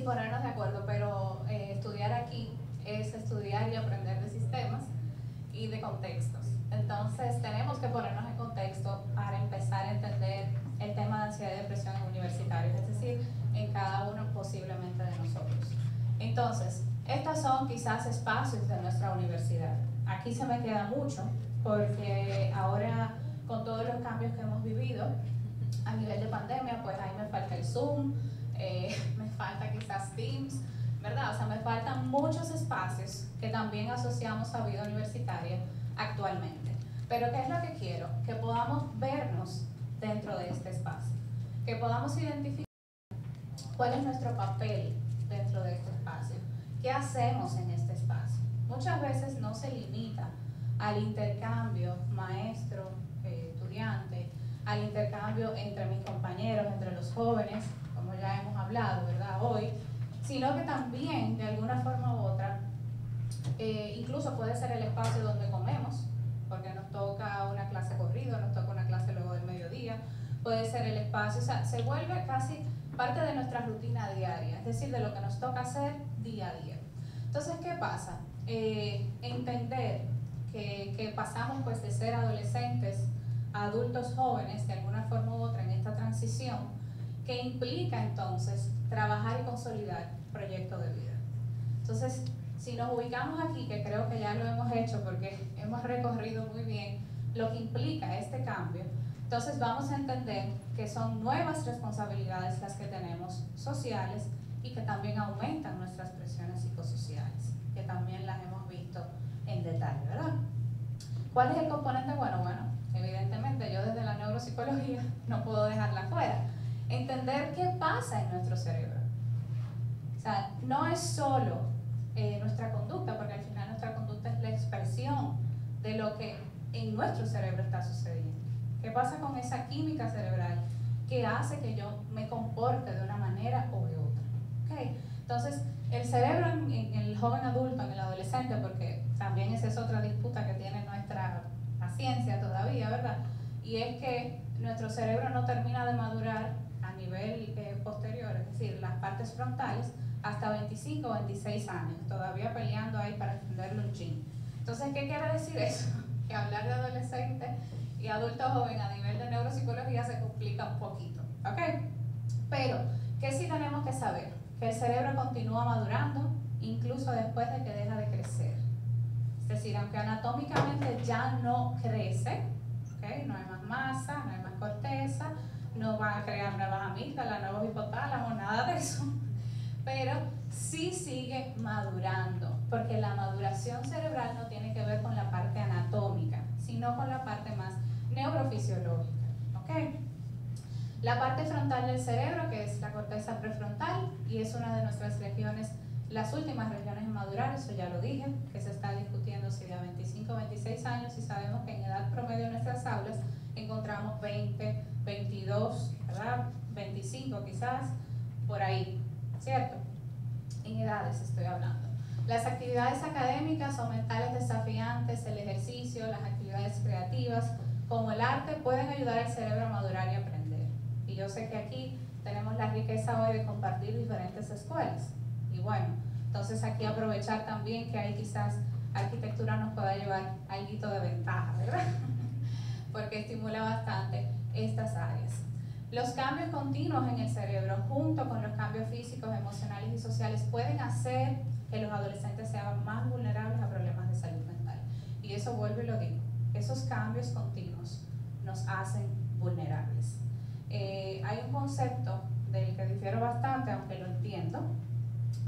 Ponernos de acuerdo, pero eh, estudiar aquí es estudiar y aprender de sistemas y de contextos. Entonces tenemos que ponernos en contexto para empezar a entender el tema de ansiedad y depresión en universitarios, es decir, en cada uno posiblemente de nosotros. Entonces, estos son quizás espacios de nuestra universidad. Aquí se me queda mucho porque ahora con todos los cambios que hemos vivido a nivel de pandemia, pues ahí me falta el Zoom, eh, me falta quizás Teams, ¿verdad? O sea, me faltan muchos espacios que también asociamos a vida universitaria actualmente. Pero ¿qué es lo que quiero? Que podamos vernos dentro de este espacio, que podamos identificar cuál es nuestro papel dentro de este espacio, qué hacemos en este espacio. Muchas veces no se limita al intercambio maestro-estudiante, al intercambio entre mis compañeros, entre los jóvenes, como ya hemos hablado, ¿verdad? Hoy, sino que también, de alguna forma u otra, eh, incluso puede ser el espacio donde comemos, porque nos toca una clase corrido, nos toca una clase luego del mediodía, puede ser el espacio, o sea, se vuelve casi parte de nuestra rutina diaria, es decir, de lo que nos toca hacer día a día. Entonces, ¿qué pasa? Eh, entender que, pasamos pues de ser adolescentes a adultos jóvenes de alguna forma u otra en esta transición, que implica entonces trabajar y consolidar proyecto de vida. Entonces, si nos ubicamos aquí, que creo que ya lo hemos hecho porque hemos recorrido muy bien lo que implica este cambio, entonces vamos a entender que son nuevas responsabilidades las que tenemos sociales y que también aumentan nuestras presiones psicosociales, que también las hemos en detalle, ¿verdad? ¿Cuál es el componente? Bueno, bueno, evidentemente yo desde la neuropsicología no puedo dejarla fuera. Entender qué pasa en nuestro cerebro. O sea, no es solo eh, nuestra conducta, porque al final nuestra conducta es la expresión de lo que en nuestro cerebro está sucediendo. ¿Qué pasa con esa química cerebral que hace que yo me comporte de una manera o de otra? ¿Okay? Entonces, el cerebro en, en, el joven adulto, en el adolescente, porque también esa es otra disputa que tiene nuestra ciencia todavía, ¿verdad? Y es que nuestro cerebro no termina de madurar a nivel eh, posterior, es decir, las partes frontales, hasta 25 o 26 años, todavía peleando ahí para extenderlo un chin. Entonces, ¿qué quiere decir eso? Que hablar de adolescente y adulto joven a nivel de neuropsicología se complica un poquito, ¿ok? Pero, ¿qué sí tenemos que saber? Que el cerebro continúa madurando incluso después de que deja de crecer. Es decir, aunque anatómicamente ya no crece, ¿okay? no hay más masa, no hay más corteza, no va a crear nuevas amígdalas, nuevos hipotálamos, nada de eso, pero sí sigue madurando, porque la maduración cerebral no tiene que ver con la parte anatómica, sino con la parte más neurofisiológica. ¿okay? La parte frontal del cerebro, que es la corteza prefrontal, y es una de nuestras regiones las últimas regiones en madurar, eso ya lo dije, que se está discutiendo si de 25 o 26 años y sabemos que en edad promedio nuestras aulas encontramos 20, 22, ¿verdad? 25 quizás, por ahí, ¿cierto? En edades estoy hablando. Las actividades académicas o mentales desafiantes, el ejercicio, las actividades creativas, como el arte, pueden ayudar al cerebro a madurar y aprender. Y yo sé que aquí tenemos la riqueza hoy de compartir diferentes escuelas y bueno, entonces aquí aprovechar también que ahí quizás arquitectura nos pueda llevar algo de ventaja, ¿verdad? Porque estimula bastante estas áreas. Los cambios continuos en el cerebro, junto con los cambios físicos, emocionales y sociales, pueden hacer que los adolescentes sean más vulnerables a problemas de salud mental. Y eso vuelvo y lo digo, esos cambios continuos nos hacen vulnerables. Eh, hay un concepto del que difiero bastante, aunque lo entiendo,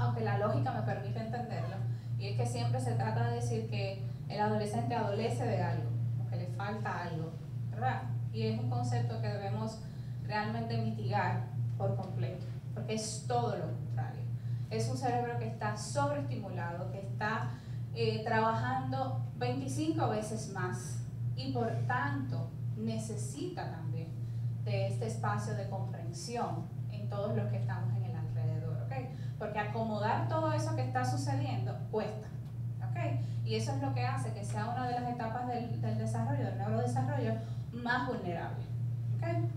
aunque la lógica me permite entenderlo, y es que siempre se trata de decir que el adolescente adolece de algo, o que le falta algo, ¿verdad? Y es un concepto que debemos realmente mitigar por completo, porque es todo lo contrario. Es un cerebro que está sobreestimulado, que está eh, trabajando 25 veces más y por tanto necesita también de este espacio de comprensión en todos los que estamos en. Porque acomodar todo eso que está sucediendo cuesta. ¿okay? Y eso es lo que hace que sea una de las etapas del, del desarrollo, del neurodesarrollo, más vulnerable. ¿okay?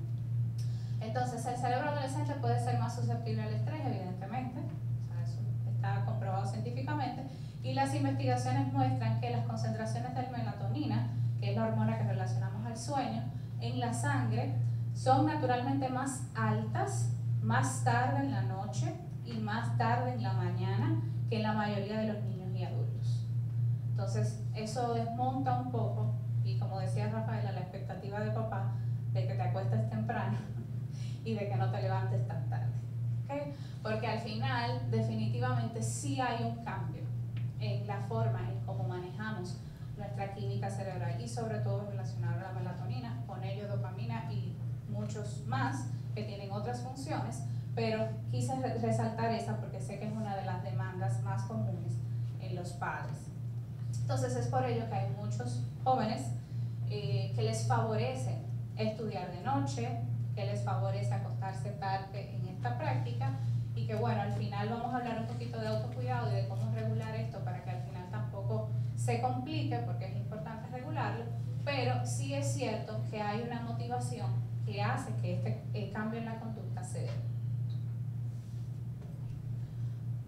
Entonces, el cerebro adolescente puede ser más susceptible al estrés, evidentemente, o sea, eso está comprobado científicamente, y las investigaciones muestran que las concentraciones de melatonina, que es la hormona que relacionamos al sueño, en la sangre son naturalmente más altas más tarde en la noche y más tarde en la mañana que la mayoría de los niños y adultos. Entonces, eso desmonta un poco, y como decía Rafaela, la expectativa de papá de que te acuestes temprano y de que no te levantes tan tarde. ¿ok? Porque al final definitivamente sí hay un cambio en la forma en cómo manejamos nuestra química cerebral y sobre todo relacionado a la melatonina, con ello dopamina y muchos más que tienen otras funciones, pero quise resaltar esa porque sé que es una de las demandas más comunes en los padres. Entonces es por ello que hay muchos jóvenes eh, que les favorece estudiar de noche, que les favorece acostarse tarde en esta práctica y que bueno, al final vamos a hablar un poquito de autocuidado y de cómo regular esto para que al final tampoco se complique porque es importante regularlo, pero sí es cierto que hay una motivación que hace que este eh, cambio en la conducta se dé.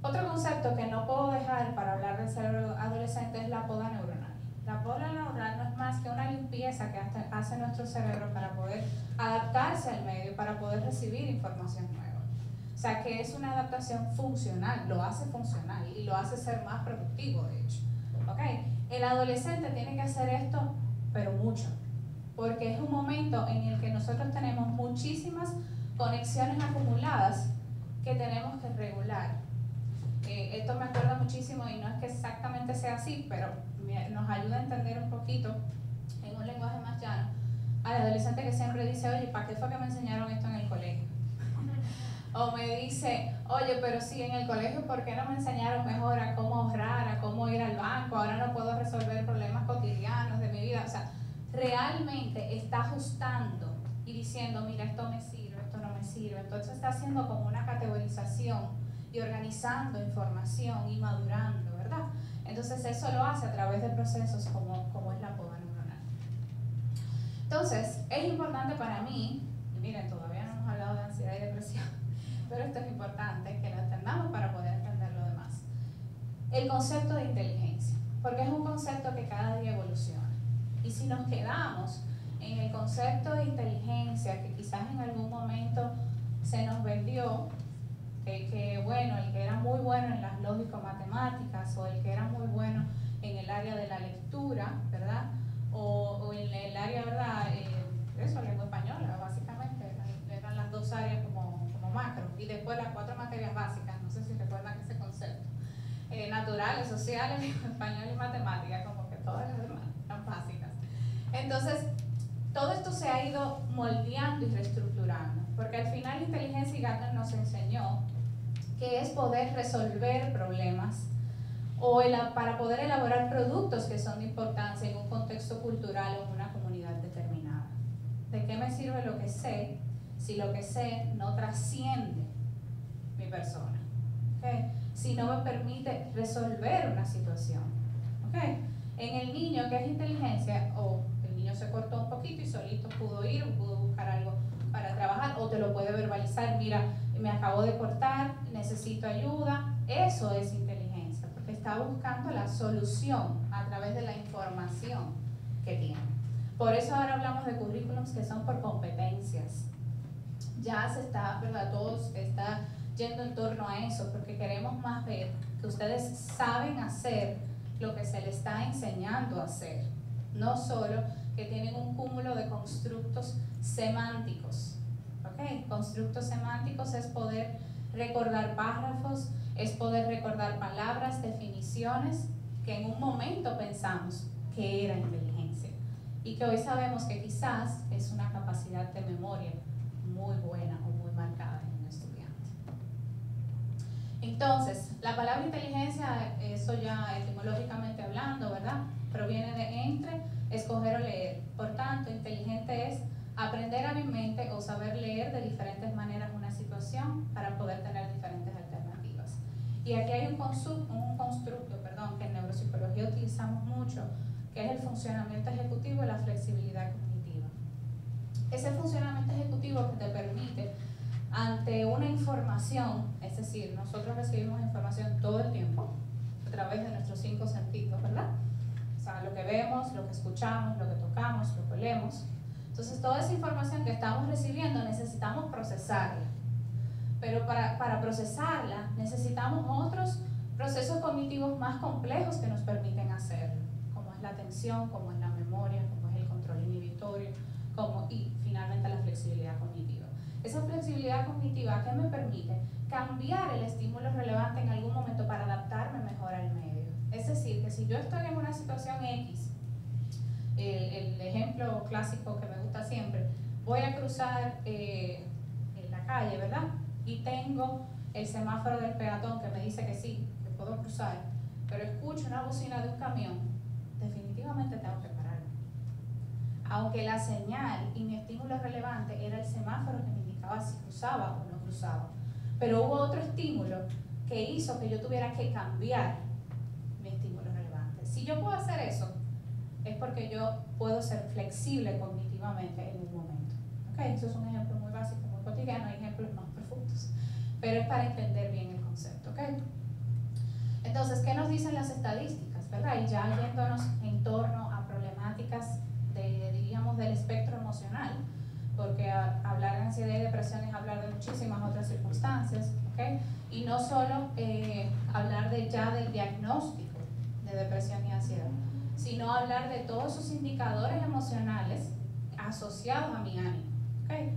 Otro concepto que no puedo dejar para hablar del cerebro adolescente es la poda neuronal. La poda neuronal no es más que una limpieza que hace nuestro cerebro para poder adaptarse al medio, para poder recibir información nueva. O sea que es una adaptación funcional, lo hace funcional y lo hace ser más productivo, de hecho. ¿Okay? El adolescente tiene que hacer esto, pero mucho, porque es un momento en el que nosotros tenemos muchísimas conexiones acumuladas que tenemos que regular. Eh, esto me acuerda muchísimo y no es que exactamente sea así, pero nos ayuda a entender un poquito en un lenguaje más llano al adolescente que siempre dice, oye, ¿para qué fue que me enseñaron esto en el colegio? O me dice, oye, pero sí, en el colegio, ¿por qué no me enseñaron mejor a cómo ahorrar, a cómo ir al banco? Ahora no puedo resolver problemas cotidianos de mi vida. O sea, realmente está ajustando y diciendo, mira, esto me sirve, esto no me sirve. Entonces está haciendo como una categorización y organizando información y madurando, ¿verdad? Entonces eso lo hace a través de procesos como, como es la poda neuronal. Entonces, es importante para mí, y miren, todavía no hemos hablado de ansiedad y depresión, pero esto es importante que lo entendamos para poder entender lo demás. El concepto de inteligencia, porque es un concepto que cada día evoluciona. Y si nos quedamos en el concepto de inteligencia que quizás en algún momento se nos vendió, que, bueno, el que era muy bueno en las lógico-matemáticas o el que era muy bueno en el área de la lectura, ¿verdad? O, en el área, ¿verdad? Eh, eso, lengua española, básicamente, eran las dos áreas como, como macro. Y después las cuatro materias básicas, no sé si recuerdan ese concepto. Eh, naturales, sociales, español y matemáticas, como que todas las demás eran básicas. Entonces, todo esto se ha ido moldeando y reestructurando, porque al final inteligencia y Gartner nos enseñó que es poder resolver problemas o para poder elaborar productos que son de importancia en un contexto cultural o en una comunidad determinada. ¿De qué me sirve lo que sé si lo que sé no trasciende mi persona? ¿Okay? Si no me permite resolver una situación. ¿Okay? En el niño que es inteligencia, o el niño se cortó un poquito y solito pudo ir pudo buscar algo para trabajar, o te lo puede verbalizar, mira, me acabo de cortar, necesito ayuda, eso es inteligencia, porque está buscando la solución a través de la información que tiene. Por eso ahora hablamos de currículums que son por competencias. Ya se está, ¿verdad? Todos está yendo en torno a eso, porque queremos más ver que ustedes saben hacer lo que se les está enseñando a hacer, no solo que tienen un cúmulo de constructos semánticos. Constructos semánticos es poder recordar párrafos, es poder recordar palabras, definiciones que en un momento pensamos que era inteligencia y que hoy sabemos que quizás es una capacidad de memoria muy buena o muy marcada en un estudiante. Entonces, la palabra inteligencia, eso ya etimológicamente hablando, ¿verdad? Proviene de entre, escoger o leer. Por tanto, inteligente es aprender hábilmente o saber leer de diferentes maneras una situación para poder tener diferentes alternativas. Y aquí hay un, un constructo perdón, que en neuropsicología utilizamos mucho, que es el funcionamiento ejecutivo y la flexibilidad cognitiva. Ese funcionamiento ejecutivo que te permite ante una información, es decir, nosotros recibimos información todo el tiempo a través de nuestros cinco sentidos, ¿verdad? O sea, lo que vemos, lo que escuchamos, lo que tocamos, lo que olemos, entonces, toda esa información que estamos recibiendo necesitamos procesarla. Pero para, para procesarla necesitamos otros procesos cognitivos más complejos que nos permiten hacerlo, como es la atención, como es la memoria, como es el control inhibitorio, como, y finalmente la flexibilidad cognitiva. Esa flexibilidad cognitiva que me permite cambiar el estímulo relevante en algún momento para adaptarme mejor al medio. Es decir, que si yo estoy en una situación X, el, ejemplo clásico que me gusta siempre, voy a cruzar eh, en la calle, ¿verdad? Y tengo el semáforo del peatón que me dice que sí, que puedo cruzar, pero escucho una bocina de un camión, definitivamente tengo que pararme. Aunque la señal y mi estímulo relevante era el semáforo que me indicaba si cruzaba o no cruzaba. Pero hubo otro estímulo que hizo que yo tuviera que cambiar mi estímulo relevante. Si yo puedo hacer eso, es porque yo puedo ser flexible cognitivamente en un momento. ¿Okay? Eso es un ejemplo muy básico, muy cotidiano, hay ejemplos más profundos, pero es para entender bien el concepto. ¿okay? Entonces, ¿qué nos dicen las estadísticas? ¿verdad? Y ya yéndonos en torno a problemáticas de, diríamos, del espectro emocional, porque hablar de ansiedad y depresión es hablar de muchísimas otras circunstancias, ¿okay? y no solo eh, hablar de ya del diagnóstico de depresión y ansiedad, sino hablar de todos esos indicadores emocionales asociados a mi ánimo. ¿okay?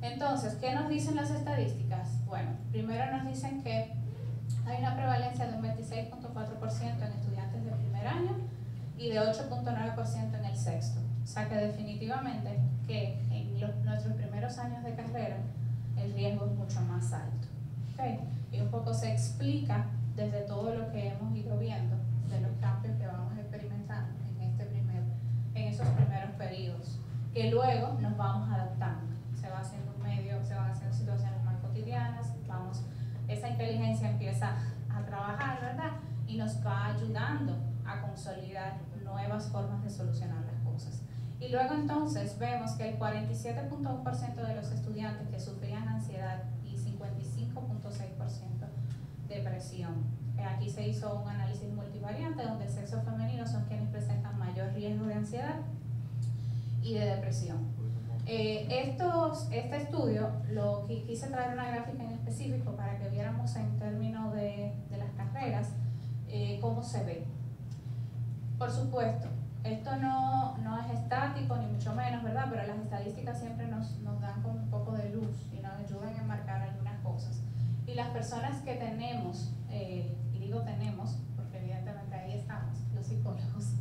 Entonces, ¿qué nos dicen las estadísticas? Bueno, primero nos dicen que hay una prevalencia de un 26.4% en estudiantes de primer año y de 8.9% en el sexto. O sea que definitivamente que en nuestros primeros años de carrera el riesgo es mucho más alto. ¿okay? Y un poco se explica desde todo lo que hemos ido viendo de los cambios esos primeros periodos, que luego nos vamos adaptando. Se va haciendo un medio, se van haciendo situaciones más cotidianas, vamos, esa inteligencia empieza a trabajar, ¿verdad? Y nos va ayudando a consolidar nuevas formas de solucionar las cosas. Y luego entonces vemos que el 47.1% de los estudiantes que sufrían ansiedad y 55.6% depresión. Eh, aquí se hizo un análisis multivariante donde el sexo femenino son quienes presentan mayor riesgo de ansiedad y de depresión. Eh, estos, este estudio lo quise traer una gráfica en específico para que viéramos en términos de, de las carreras eh, cómo se ve. Por supuesto, esto no, no, es estático ni mucho menos, ¿verdad? Pero las estadísticas siempre nos, nos dan como un poco de luz y nos ayudan a enmarcar algunas cosas. Y las personas que tenemos, eh, y digo tenemos, porque evidentemente ahí estamos, los psicólogos,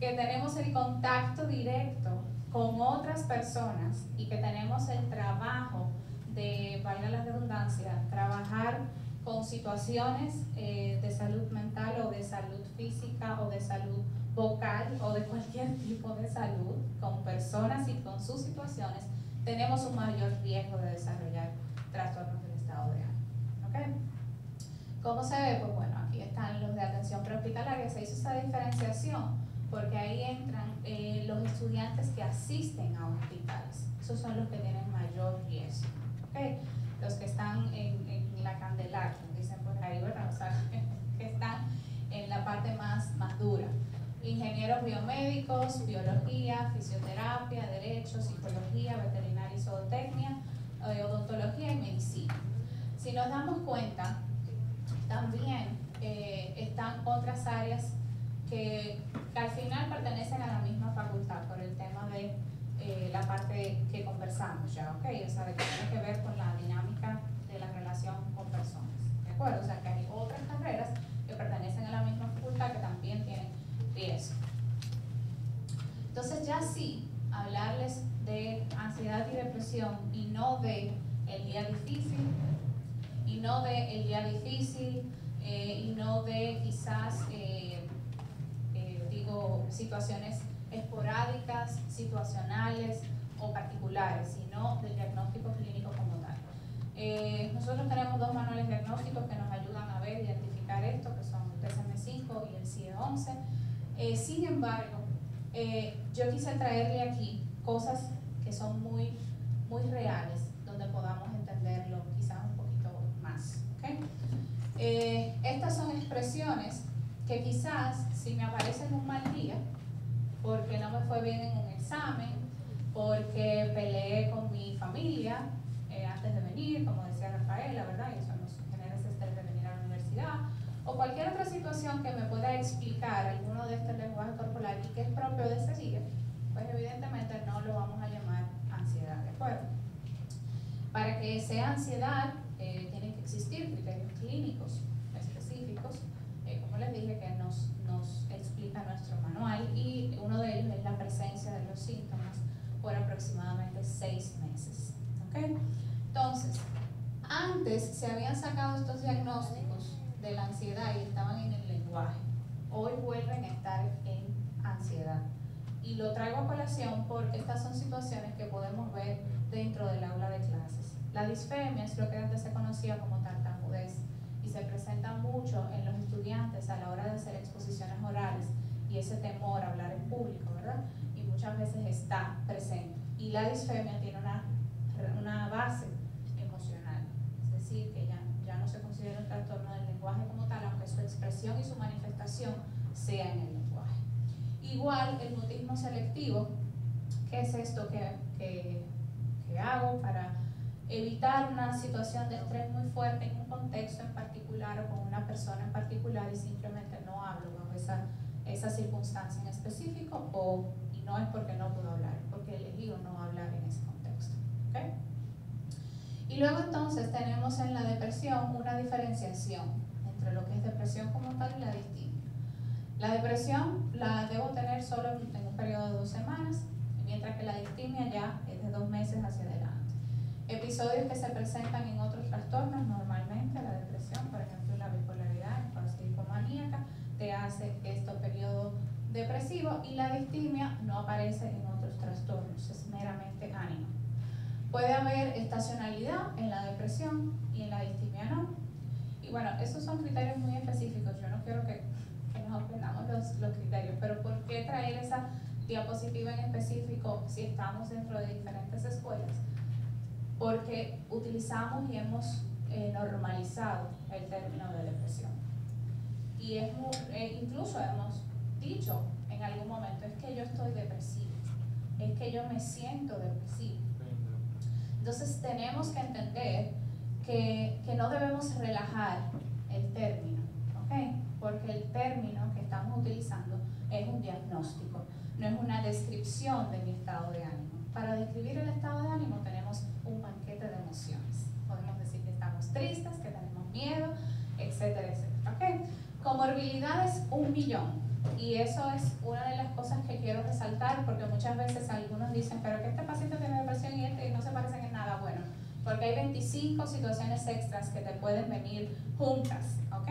que tenemos el contacto directo con otras personas y que tenemos el trabajo de, valga la redundancia, trabajar con situaciones eh, de salud mental o de salud física o de salud vocal o de cualquier tipo de salud, con personas y con sus situaciones, tenemos un mayor riesgo de desarrollar trastornos del estado de ánimo. ¿Okay? ¿Cómo se ve? Pues bueno, aquí están los de atención prehospitalaria, se hizo esa diferenciación porque ahí entran eh, los estudiantes que asisten a hospitales. Esos son los que tienen mayor riesgo. Los que están en, en la Candelaria, dicen por ahí, ¿verdad? O sea, que están en la parte más, más dura. Ingenieros biomédicos, biología, fisioterapia, derecho, psicología, veterinaria y zootecnia, eh, odontología y medicina. Si nos damos cuenta, también eh, están otras áreas que, al final pertenecen a la misma facultad por el tema de eh, la parte que conversamos ya, ¿ok? O sea, de que tiene que ver con la dinámica de la relación con personas, ¿de acuerdo? O sea, que hay otras carreras que pertenecen a la misma facultad que también tienen riesgo. Entonces ya sí, hablarles de ansiedad y depresión y no de el día difícil, y no de el día difícil, eh, y no de quizás... Eh, situaciones esporádicas, situacionales o particulares, sino del diagnóstico clínico como tal. Eh, nosotros tenemos dos manuales diagnósticos que nos ayudan a ver, identificar esto, que son el DSM-5 y el CIE-11. Eh, sin embargo, eh, yo quise traerle aquí cosas que son muy, muy reales, donde podamos entenderlo quizás un poquito más. estas son expresiones que quizás si me aparece en un mal día, porque no me fue bien en un examen, porque peleé con mi familia eh, antes de venir, como decía Rafaela, ¿verdad? Y eso nos genera ese estrés de venir a la universidad, o cualquier otra situación que me pueda explicar alguno de estos lenguajes corporales y que es propio de ese día, pues evidentemente no lo vamos a llamar ansiedad, ¿de acuerdo? Para que sea ansiedad, eh, tienen que existir criterios clínicos como les dije, que nos, nos explica nuestro manual, y uno de ellos es la presencia de los síntomas por aproximadamente seis meses. ¿ok? Entonces, antes se habían sacado estos diagnósticos de la ansiedad y estaban en el lenguaje. Hoy vuelven a estar en ansiedad. Y lo traigo a colación porque estas son situaciones que podemos ver dentro del aula de clases. La disfemia es lo que antes se conocía como tartamudez se presenta mucho en los estudiantes a la hora de hacer exposiciones orales y ese temor a hablar en público, ¿verdad? Y muchas veces está presente. Y la disfemia tiene una, una base emocional, es decir, que ya, ya no se considera un trastorno del lenguaje como tal, aunque su expresión y su manifestación sea en el lenguaje. Igual el mutismo selectivo, ¿qué es esto que, que, que hago para evitar una situación de estrés muy fuerte en un contexto en particular o con una persona en particular y simplemente no hablo bajo esa, esa circunstancia en específico o, y no es porque no puedo hablar, porque elegí no hablar en ese contexto. ¿okay? Y luego entonces tenemos en la depresión una diferenciación entre lo que es depresión como tal y la distinción. La depresión la debo tener solo en un periodo de dos semanas, mientras que la distimia ya es de dos meses hacia adelante. Episodios que se presentan en otros trastornos, normalmente la depresión, por ejemplo la bipolaridad, la maníaca, te hace este periodo depresivo y la distimia no aparece en otros trastornos, es meramente ánimo. Puede haber estacionalidad en la depresión y en la distimia no. Y bueno, esos son criterios muy específicos, yo no quiero que nos aprendamos los, los criterios, pero ¿por qué traer esa diapositiva en específico si estamos dentro de diferentes escuelas? Porque utilizamos y hemos eh, normalizado el término de depresión. Y es eh, incluso hemos dicho en algún momento, es que yo estoy depresivo, es que yo me siento depresivo. Entonces tenemos que entender que, que no debemos relajar el término, ¿ok? porque el término que estamos utilizando es un diagnóstico, no es una descripción de mi estado de ánimo. Para describir el estado de ánimo tenemos un banquete de emociones. Podemos decir que estamos tristes, que tenemos miedo, etcétera, etcétera. ¿Okay? Comorbilidades, un millón. Y eso es una de las cosas que quiero resaltar porque muchas veces algunos dicen, pero que este paciente tiene depresión y este no se parecen en nada. Bueno, porque hay 25 situaciones extras que te pueden venir juntas, ¿ok?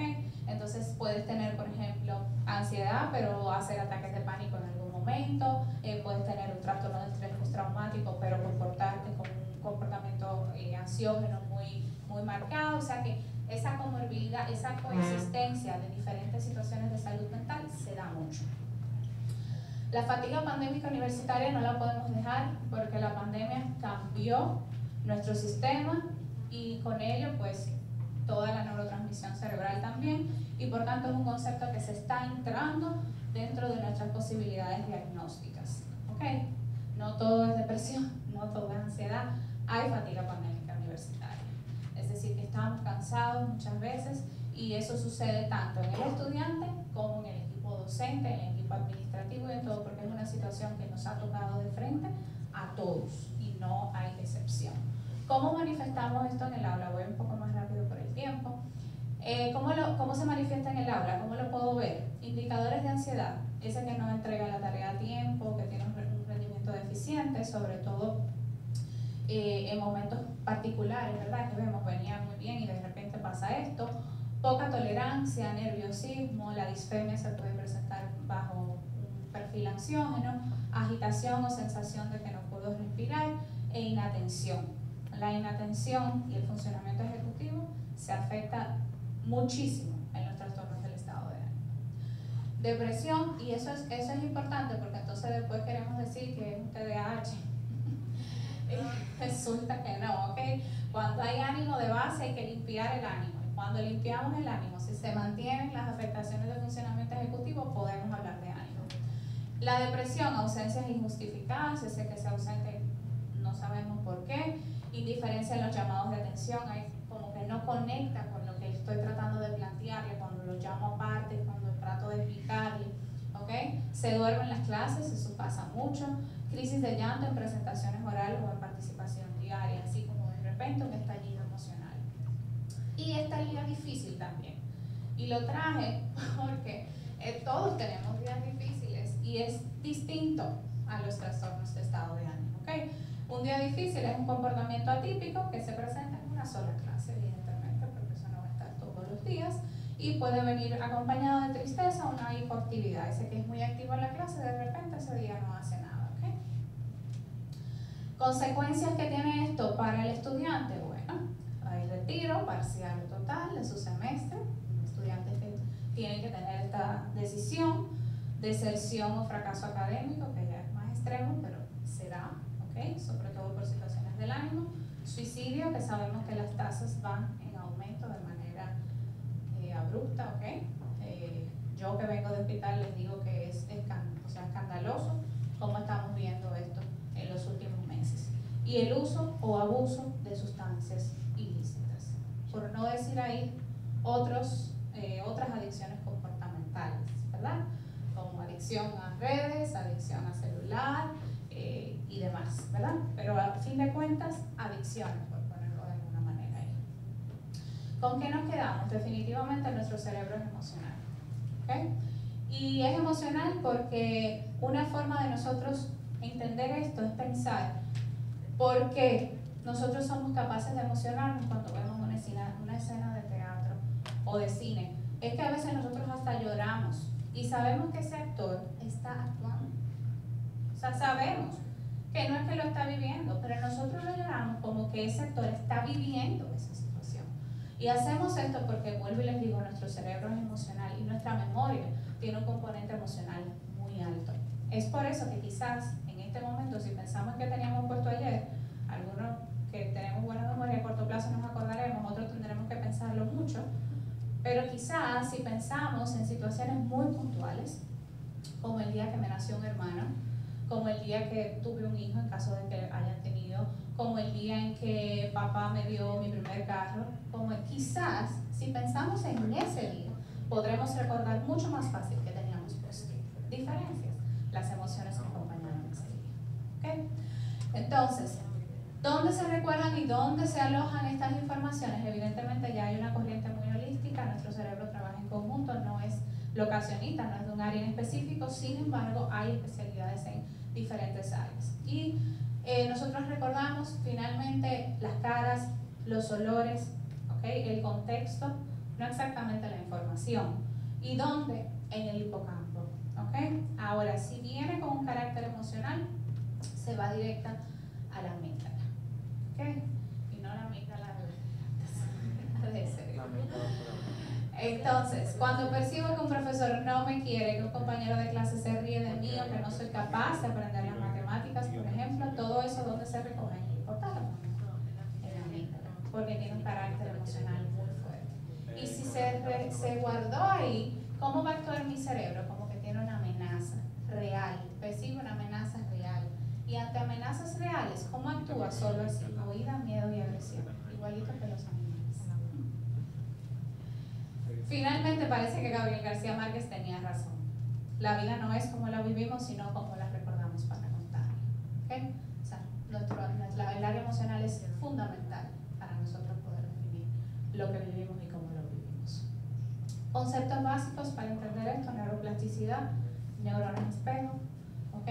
Entonces puedes tener, por ejemplo, ansiedad, pero hacer ataques de pánico en algún momento, eh, puedes tener un trastorno de estrés postraumático, pero comportarte un comportamiento eh, ansiógeno muy, muy marcado, o sea que esa comorbilidad, esa coexistencia de diferentes situaciones de salud mental se da mucho. La fatiga pandémica universitaria no la podemos dejar porque la pandemia cambió nuestro sistema y con ello pues toda la neurotransmisión cerebral también y por tanto es un concepto que se está entrando dentro de nuestras posibilidades diagnósticas. ¿ok? No todo es depresión, no todo es ansiedad, hay fatiga pandémica universitaria. Es decir, que estamos cansados muchas veces y eso sucede tanto en el estudiante como en el equipo docente, en el equipo administrativo y en todo, porque es una situación que nos ha tocado de frente a todos y no hay excepción. ¿Cómo manifestamos esto en el aula? Voy un poco más rápido por el tiempo. Eh, ¿cómo, lo, ¿Cómo se manifiesta en el aula? ¿Cómo lo puedo ver? Indicadores de ansiedad. Ese que no entrega la tarea a tiempo, que tiene un rendimiento deficiente, sobre todo eh, en momentos particulares, ¿verdad? Que vemos, venía muy bien y de repente pasa esto. Poca tolerancia, nerviosismo, la disfemia se puede presentar bajo un perfil ansiógeno, agitación o sensación de que no puedo respirar e inatención la inatención y el funcionamiento ejecutivo se afecta muchísimo en los trastornos del estado de ánimo. Depresión, y eso es, eso es importante porque entonces después queremos decir que es un TDAH. Resulta que no, ¿ok? Cuando hay ánimo de base hay que limpiar el ánimo. Cuando limpiamos el ánimo, si se mantienen las afectaciones de funcionamiento ejecutivo, podemos hablar de ánimo. La depresión, ausencias injustificadas, ese que se ausente no sabemos por qué indiferencia en los llamados de atención, hay como que no conecta con lo que estoy tratando de plantearle cuando lo llamo aparte, cuando trato de explicarle, ¿ok? Se duerme en las clases, eso pasa mucho, crisis de llanto en presentaciones orales o en participación diaria, así como de repente un estallido emocional. Y esta día difícil también. Y lo traje porque eh, todos tenemos días difíciles y es distinto a los trastornos de estado de ánimo. ¿okay? Un día difícil es un comportamiento atípico que se presenta en una sola clase, evidentemente, porque eso no va a estar todos los días y puede venir acompañado de tristeza o una hipoactividad. Ese que es muy activo en la clase, de repente ese día no hace nada. Consecuencias que tiene esto para el estudiante, bueno, hay retiro parcial o total de su semestre, estudiantes que tienen que tener esta decisión, deserción o fracaso académico, que ya es más extremo, pero será, ¿ok? Sobre todo por situaciones del ánimo, suicidio, que sabemos que las tasas van en aumento de manera eh, abrupta, ¿ok? Eh, yo que vengo de hospital les digo que es o sea, escandaloso cómo estamos viendo esto en los últimos. Y el uso o abuso de sustancias ilícitas. Por no decir ahí otros, eh, otras adicciones comportamentales, ¿verdad? Como adicción a redes, adicción a celular eh, y demás, ¿verdad? Pero a fin de cuentas, adicciones, por ponerlo de alguna manera ahí. ¿Con qué nos quedamos? Definitivamente nuestro cerebro es emocional. ¿okay? Y es emocional porque una forma de nosotros entender esto es pensar por qué nosotros somos capaces de emocionarnos cuando vemos una escena, una escena de teatro o de cine. Es que a veces nosotros hasta lloramos y sabemos que ese actor está actuando. O sea, sabemos que no es que lo está viviendo, pero nosotros lo lloramos como que ese actor está viviendo esa situación. Y hacemos esto porque, vuelvo y les digo, nuestro cerebro es emocional y nuestra memoria tiene un componente emocional muy alto. Es por eso que quizás este momento, si pensamos que teníamos puesto ayer, algunos que tenemos buena memoria a corto plazo nos acordaremos, otros tendremos que pensarlo mucho, pero quizás si pensamos en situaciones muy puntuales, como el día que me nació un hermano, como el día que tuve un hijo en caso de que hayan tenido, como el día en que papá me dio mi primer carro, como quizás si pensamos en ese día, podremos recordar mucho más fácil que teníamos pues diferencias, las emociones que. Entonces, ¿dónde se recuerdan y dónde se alojan estas informaciones? Evidentemente ya hay una corriente muy holística, nuestro cerebro trabaja en conjunto, no es locacionista, no es de un área en específico, sin embargo hay especialidades en diferentes áreas. Y eh, nosotros recordamos finalmente las caras, los olores, ¿okay? el contexto, no exactamente la información. ¿Y dónde? En el hipocampo. ¿okay? Ahora, si viene con un carácter emocional, se va directa a la amígdala. ¿okay? Y no la amígdala de cerebro. Entonces, cuando percibo que un profesor no me quiere, que un compañero de clase se ríe de mí o que no soy capaz de aprender las matemáticas, por ejemplo, todo eso ¿dónde se recoge en el hipotálamo, en la amígdala, porque tiene un carácter emocional muy fuerte. Y si se, se guardó ahí, ¿cómo va a actuar mi cerebro? Como que tiene una amenaza real, percibe una amenaza. Y ante amenazas reales, ¿cómo actúa? Solo así, oída, miedo y agresión, igualito que los animales. Finalmente parece que Gabriel García Márquez tenía razón. La vida no es como la vivimos, sino como la recordamos para contar. ¿Okay? O sea, nuestro, el área emocional es fundamental para nosotros poder definir lo que vivimos y cómo lo vivimos. Conceptos básicos para entender esto, neuroplasticidad, neuronas espejo, ¿ok?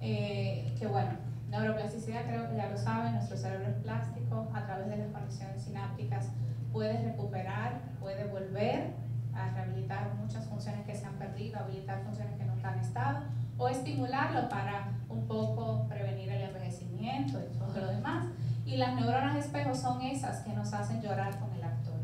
Eh, que bueno, neuroplasticidad creo que ya lo saben, nuestro cerebro es plástico, a través de las conexiones sinápticas puede recuperar, puede volver a rehabilitar muchas funciones que se han perdido, habilitar funciones que nunca han estado, o estimularlo para un poco prevenir el envejecimiento y todo lo demás. Y las neuronas espejo son esas que nos hacen llorar con el actor.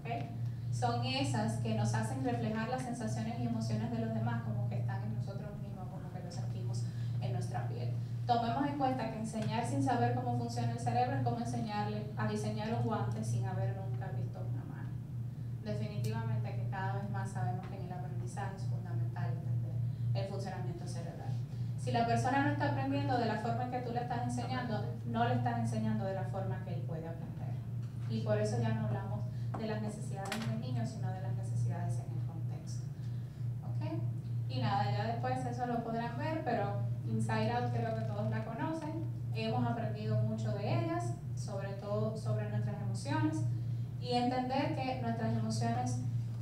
¿okay? Son esas que nos hacen reflejar las sensaciones y emociones de los demás como que están en nosotros mismos, como que lo sentimos en nuestra piel. Tomemos en cuenta que enseñar sin saber cómo funciona el cerebro es como enseñarle a diseñar un guante sin haber nunca visto una mano. Definitivamente que cada vez más sabemos que en el aprendizaje es fundamental entender el funcionamiento cerebral. Si la persona no está aprendiendo de la forma en que tú le estás enseñando, no le estás enseñando de la forma que él puede aprender. Y por eso ya no hablamos de las necesidades del niño, sino de las necesidades en el contexto. ¿Ok? Y nada, ya después eso lo podrán ver, pero Inside Out creo que todos la conocen, hemos aprendido mucho de ellas, sobre todo sobre nuestras emociones, y entender que nuestras emociones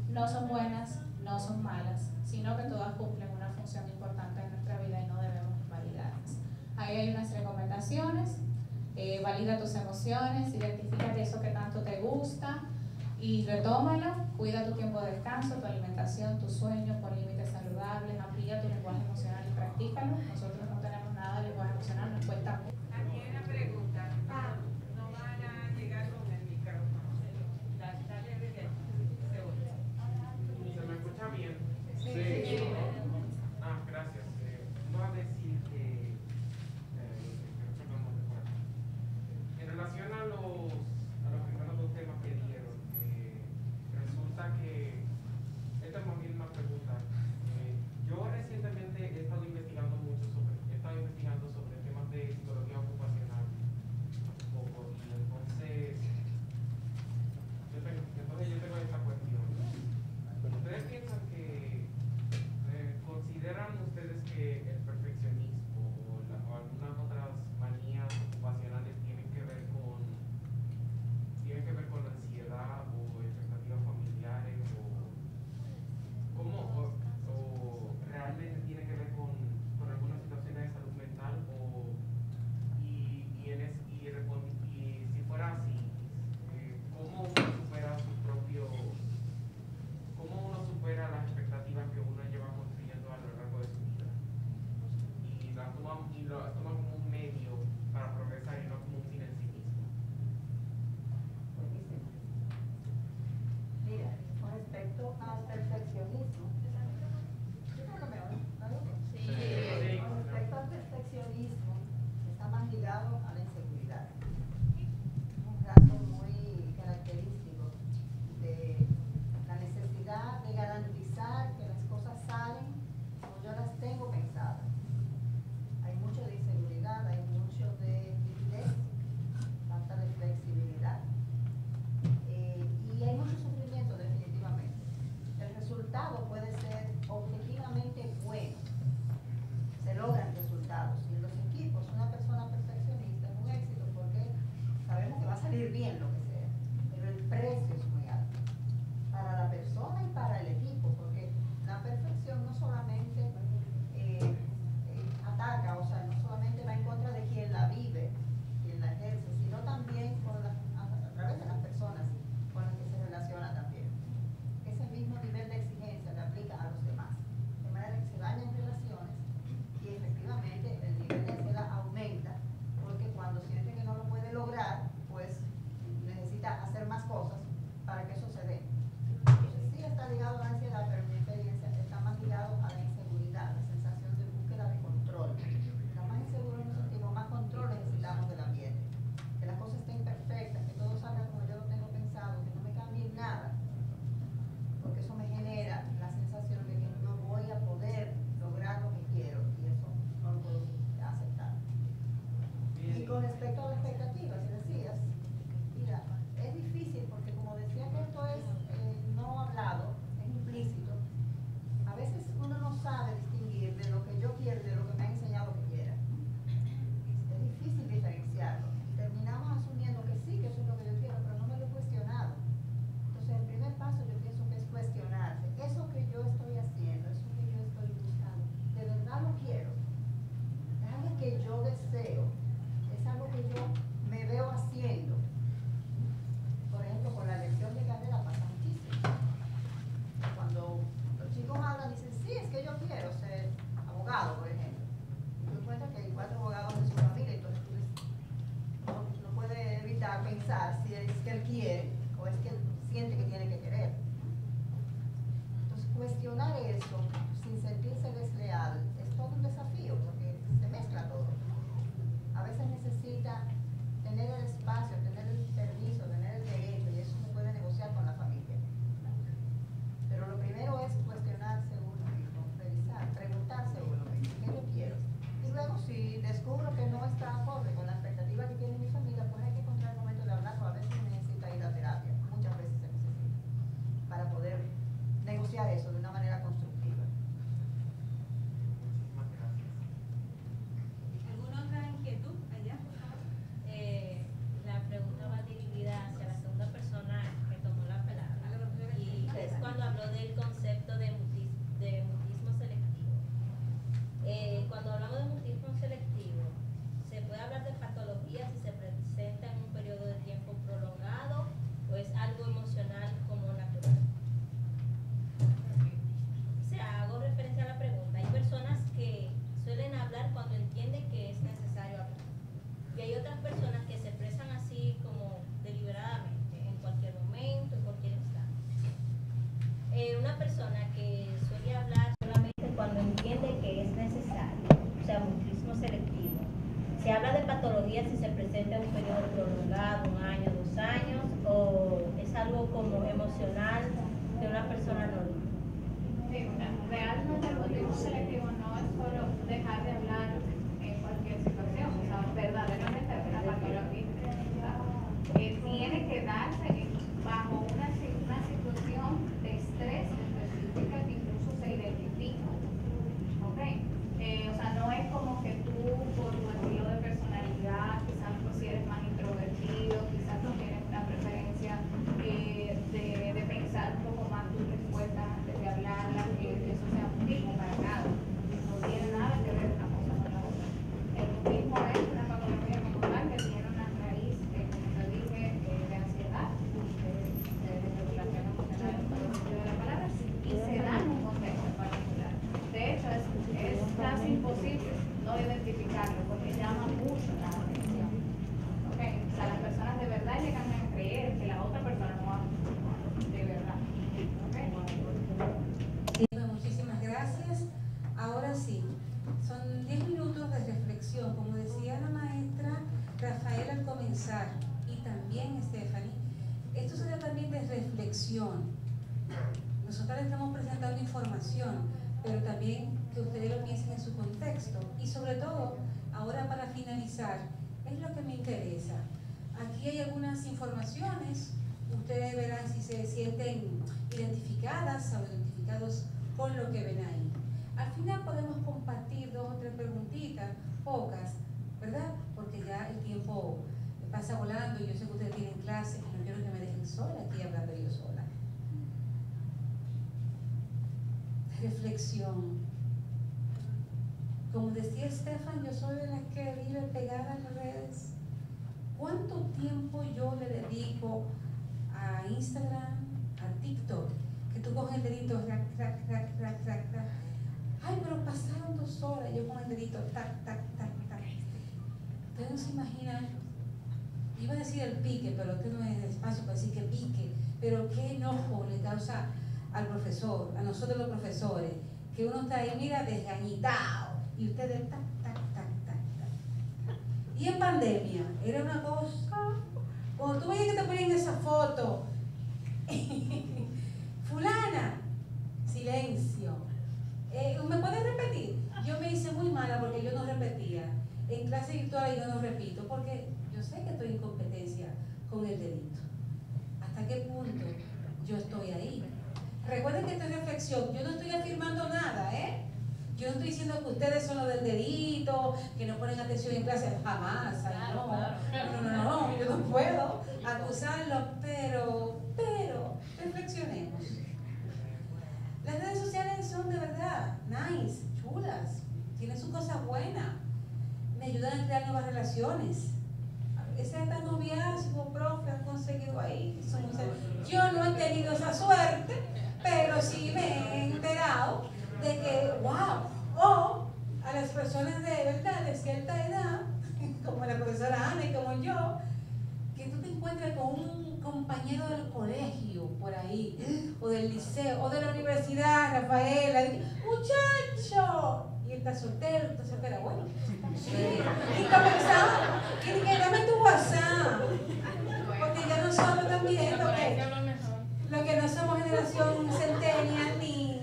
no son buenas, no son malas, sino que todas cumplen una función importante en nuestra vida y no debemos invalidarlas. Ahí hay unas recomendaciones, eh, valida tus emociones, identifica eso que tanto te gusta y retómalo, cuida tu tiempo de descanso, tu alimentación, tu sueño, pon límites saludables, amplía tu lenguaje emocional practícalo. Nosotros no tenemos nada de lenguaje emocional, nos cuesta Nosotros les estamos presentando información, pero también que ustedes lo piensen en su contexto. Y sobre todo, ahora para finalizar, es lo que me interesa. Aquí hay algunas informaciones, ustedes verán si se sienten identificadas o identificados con lo que ven ahí. Al final podemos compartir dos o tres preguntitas, pocas, ¿verdad? Porque ya el tiempo pasa volando y yo sé que ustedes tienen clases y no quiero que me dejen sola aquí hablando yo sola. Reflexión. Como decía Estefan, yo soy de las que vive pegada en las redes. ¿Cuánto tiempo yo le dedico a Instagram, a TikTok? Que tú coges el dedito, rac, rac, rac, rac, rac. Ay, pero pasaron dos horas, yo con el dedito, tac, tac, tac, tac. Ustedes no se imaginan, iba a decir el pique, pero este no es espacio para decir que pique, pero qué enojo le causa al profesor, a nosotros los profesores, que uno está ahí, mira, desgañitado, y ustedes tac, tac, tac, tac, tac. Y en pandemia, era una cosa, cuando tú veías que te ponían esa foto, fulana, silencio. Eh, ¿Me puedes repetir? Yo me hice muy mala porque yo no repetía. En clase virtual yo no repito porque yo sé que estoy en competencia con el dedito. ¿Hasta qué punto yo estoy ahí? Recuerden que esta es reflexión, yo no estoy afirmando nada, ¿eh? Yo no estoy diciendo que ustedes son los del dedito, que no ponen atención en clase, jamás, ay, no, no, no, no, yo no puedo acusarlo, pero, pero, reflexionemos. Las redes sociales son de verdad nice, chulas, tienen su cosa buena, me ayudan a crear nuevas relaciones. Ese está noviazgo, profe, han conseguido ahí. son Yo no he tenido esa suerte, pero sí me he enterado de que, wow, o a las personas de verdad, de cierta edad, como la profesora Ana y como yo, que tú te encuentres con un compañero del colegio por ahí, o del liceo, o de la universidad, Rafaela, y, muchacho, y está soltero, está soltera, bueno, sí, y comenzamos, y que dame tu WhatsApp, porque ya nosotros también, que, lo que no somos generación centennial ni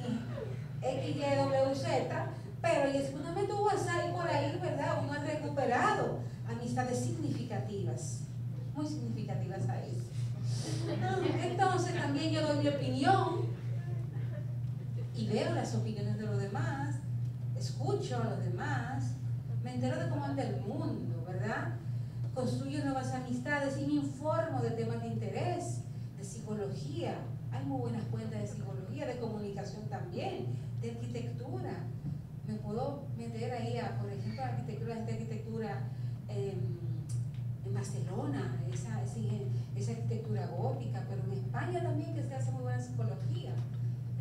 XYWZ, pero y tu WhatsApp y por ahí, ¿verdad? Uno ha recuperado amistades significativas, muy significativas ahí. Entonces también yo doy mi opinión y veo las opiniones de los demás, escucho a los demás, me entero de cómo anda el mundo, ¿verdad? Construyo nuevas amistades y me informo de temas de interés, psicología. Hay muy buenas cuentas de psicología, de comunicación también, de arquitectura. Me puedo meter ahí a, por ejemplo, arquitectura, esta arquitectura eh, en Barcelona, esa, esa, esa arquitectura gótica, pero en España también que se hace muy buena psicología,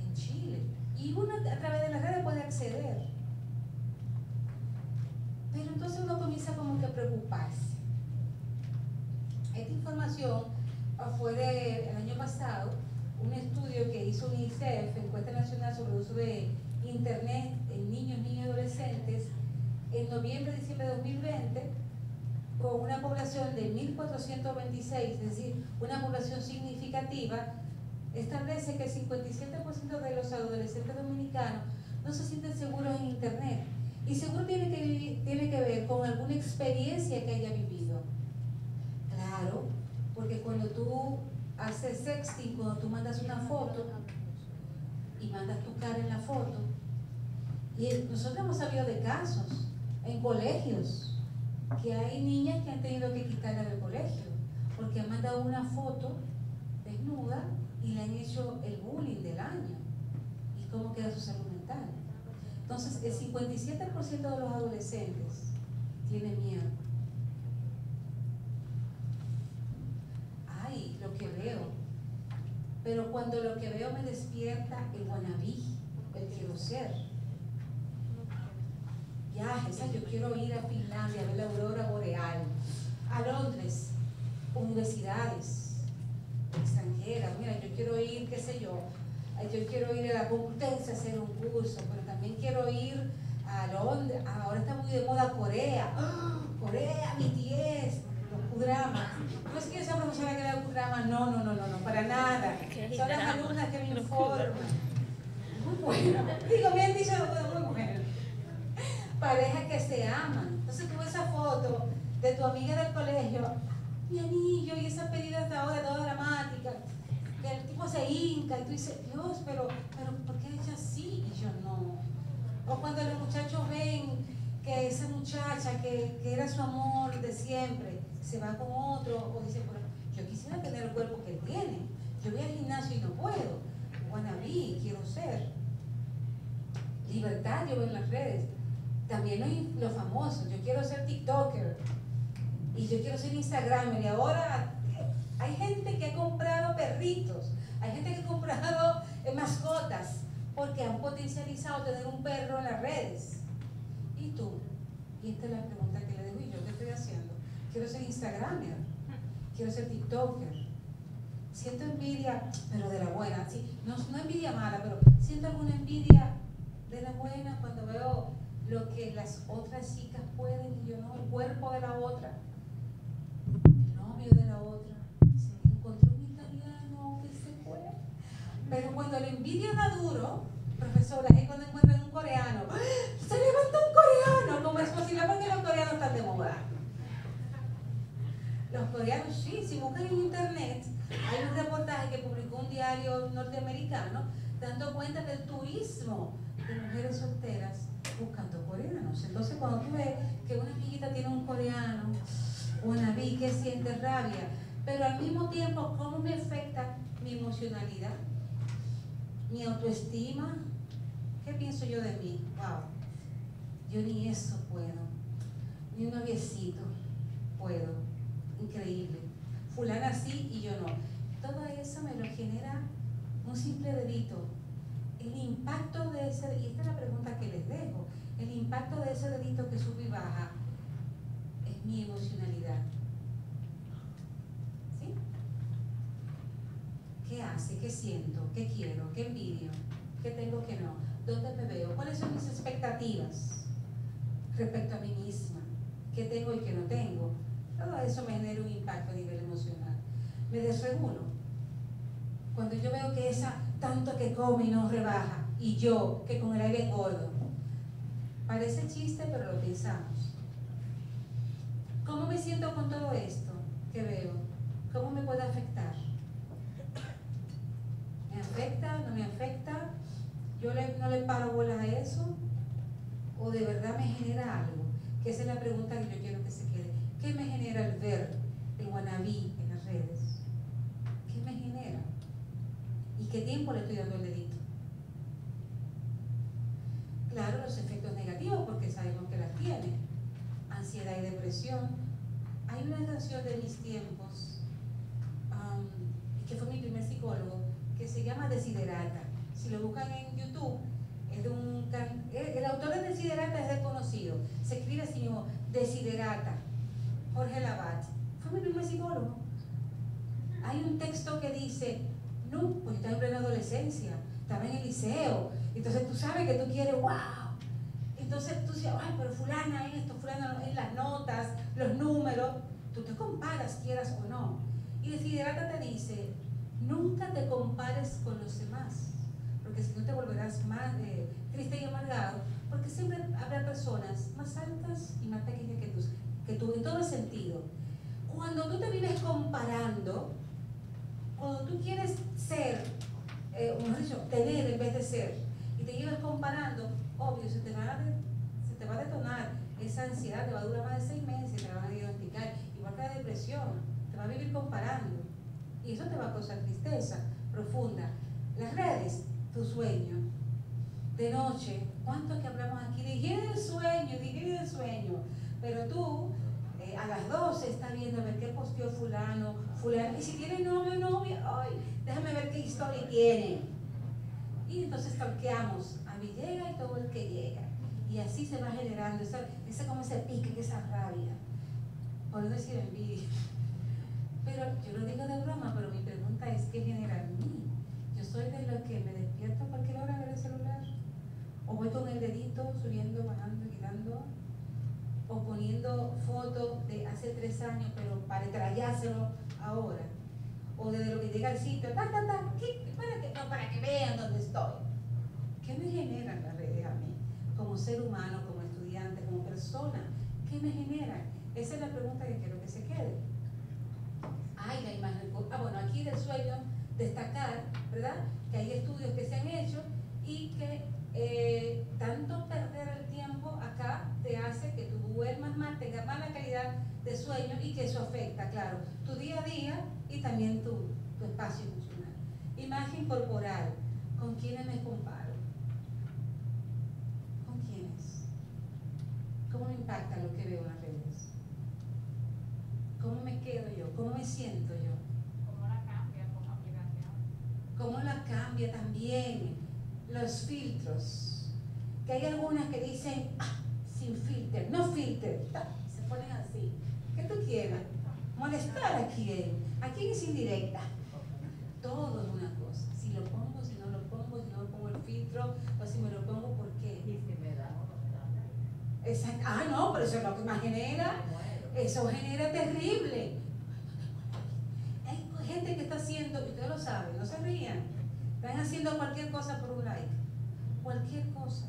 en Chile. Y uno a través de las redes puede acceder. Pero entonces uno comienza como que a preocuparse. Esta información fue del año pasado un estudio que hizo UNICEF, Encuesta Nacional sobre el uso de Internet en niños, niños y adolescentes, en noviembre, diciembre de 2020, con una población de 1.426, es decir, una población significativa, establece que el 57% de los adolescentes dominicanos no se sienten seguros en Internet. Y seguro tiene que, tiene que ver con alguna experiencia que haya vivido. Claro, porque cuando tú haces sexting, cuando tú mandas una foto y mandas tu cara en la foto, y nosotros hemos sabido de casos en colegios que hay niñas que han tenido que quitarla del colegio porque han mandado una foto desnuda y le han hecho el bullying del año. ¿Y cómo queda su salud mental? Entonces, el 57% de los adolescentes tienen miedo. Ay, lo que veo. Pero cuando lo que veo me despierta el guanabí, el quiero ser. Viajes, yo quiero ir a Finlandia a ver la aurora boreal, a Londres, universidades extranjeras. Mira, yo quiero ir, qué sé yo, yo quiero ir a la Complutense a hacer un curso, pero también quiero ir a Londres, ahora está muy de moda Corea, ¡Ah! Corea, BTS, Kudramas. No sé quién es esa profesora que da Kudrama, no, no, no, no, no, para nada. Son las alumnas que me informan. Muy bueno. Digo, bien dicho, muy bueno. Parejas que se aman. Entonces tú ves esa foto de tu amiga del colegio, mi anillo y esa pedida hasta ahora toda dramática que el tipo se hinca y tú dices, Dios, pero, pero ¿por qué ella así? Y yo no. O cuando los muchachos ven que esa muchacha que, que, era su amor siempre se va con otro, o dice, yo quisiera tener el cuerpo que tiene. Yo voy al gimnasio y no puedo. Wannabe, quiero ser. Libertad yo veo en las redes. También los famosos. Yo quiero ser TikToker. Y yo quiero ser Instagramer. Y ahora hay gente que ha comprado perritos, hay gente que ha comprado eh, mascotas porque han potencializado tener un perro en las redes. ¿Y tú? Y esta es la pregunta que le digo, ¿y yo qué estoy haciendo? Quiero ser Instagramer, quiero ser TikToker. Siento envidia, pero de la buena, sí, no, no envidia mala, pero siento alguna envidia de la buena cuando veo lo que las otras chicas pueden y yo no, el cuerpo de la otra, el novio de la otra Pero cuando la envidia da duro, profesora, es cuando encuentran un coreano. ¡Ah! ¡Se levanta un coreano! ¿Cómo es posible? Porque los coreanos están de moda. Los coreanos sí, si buscan en internet, hay un reportaje que publicó un diario norteamericano dando cuenta del turismo de mujeres solteras buscando coreanos. Entonces cuando tú ves que una amiguita tiene un coreano, una vi que siente rabia, pero al mismo tiempo, ¿cómo me afecta mi emocionalidad? mi autoestima, ¿qué pienso yo de mí? Wow, yo ni eso puedo, ni un noviecito puedo, increíble. Fulana sí y yo no. Todo eso me lo genera un simple dedito. El impacto de ese, y esta es la pregunta que les dejo, el impacto de ese dedito que sube y baja es mi emocionalidad. ¿Qué hace? ¿Qué siento? ¿Qué quiero? ¿Qué envidio? ¿Qué tengo que no? ¿Dónde me veo? ¿Cuáles son mis expectativas respecto a mí misma? ¿Qué tengo y qué no tengo? Todo eso me genera un impacto a nivel emocional. Me desregulo. Cuando yo veo que esa tanto que come y no rebaja, y yo que con el aire engordo. Parece chiste, pero lo pensamos. ¿Cómo me siento con todo esto que veo? ¿Cómo me puede afectar? ¿Me afecta? ¿No me afecta? ¿Yo no le paro bola a eso? ¿O de verdad me genera algo? Que esa es la pregunta que yo quiero que se. ¿Qué me genera el ver el wannabe en las redes? ¿Qué me genera? ¿Y qué tiempo le estoy dando el dedito? Claro, los efectos negativos, porque sabemos que las tiene. Ansiedad y depresión. Hay una canción de mis tiempos, que fue mi primer psicólogo, que se llama Desiderata. Si lo buscan en YouTube, es de un el autor de Desiderata es desconocido. Se escribe así mismo, Desiderata, Jorge Labat. Fue mi primer psicólogo. Hay un texto que dice, no, pues estaba en plena adolescencia, estaba en el liceo, entonces tú sabes que tú quieres, wow. Entonces tú dices, ay, pero fulana esto, fulana en las notas, los números, tú te comparas, quieras o no. Y Desiderata te dice, nunca te compares con los demás, porque si no te volverás más eh, triste y amargado, porque siempre habrá personas más altas y más pequeñas que tú, que tú en todo sentido. Cuando tú te vives comparando, cuando tú quieres ser, eh, o dicho, tener en vez de ser, y te llevas comparando, obvio, se te va a, se te va a detonar esa ansiedad, te va a durar más de seis meses, te la van a diagnosticar, igual que la depresión, te va a vivir comparando. Y eso te va a causar tristeza profunda. Las redes, tu sueño. De noche, ¿cuánto que hablamos aquí? Higiene del sueño, higiene del sueño. Pero tú, eh, a las 12, estás viendo a ver qué posteó fulano, fulano. Y si tiene novio o novia, ay, déjame ver qué historia tiene. Y entonces talqueamos a mí llega y todo el que llega. Y así se va generando esa, esa como ese pique, esa rabia. Por no decir envidia. Pero yo lo digo de broma, pero mi pregunta es, ¿qué genera en mí? Yo soy de los que me despierto a cualquier hora a el celular. O voy con el dedito subiendo, bajando, quitando. O poniendo fotos de hace tres años, pero para trayárselo ahora. O desde lo que llega al sitio, ta, ta, ta. Para que, no, para que vean dónde estoy. ¿Qué me generan las redes a mí? Como ser humano, como estudiante, como persona. ¿Qué me generan? Esa es la pregunta que quiero que se quede. Ay, la imagen. Ah, bueno, aquí del sueño destacar, ¿verdad? Que hay estudios que se han hecho y que eh, tanto perder el tiempo acá te hace que tú duermas más, tengas mala calidad de sueño y que eso afecta, claro, tu día a día y también tu, tu espacio emocional. Imagen corporal. ¿Con quiénes me comparo? ¿Con quiénes? ¿Cómo me impacta lo que veo en las redes? ¿Cómo me quedo yo? ¿Cómo me siento yo? ¿Cómo la cambia con aplicación? ¿Cómo la cambia también? Los filtros. Que hay algunas que dicen, ah, sin filter, no filter. Se ponen así. ¿Qué tú quieres? ¿Molestar a quién? ¿A quién es indirecta? Todo es una cosa. Si lo pongo, si no lo pongo, si no lo pongo el filtro, o si me lo pongo, ¿por qué? Y si me da. Exacto. Ah, no, pero eso es lo que más genera. Eso genera terrible. Hay gente que está haciendo, y ustedes lo saben, no se rían. Están haciendo cualquier cosa por un like. Cualquier cosa.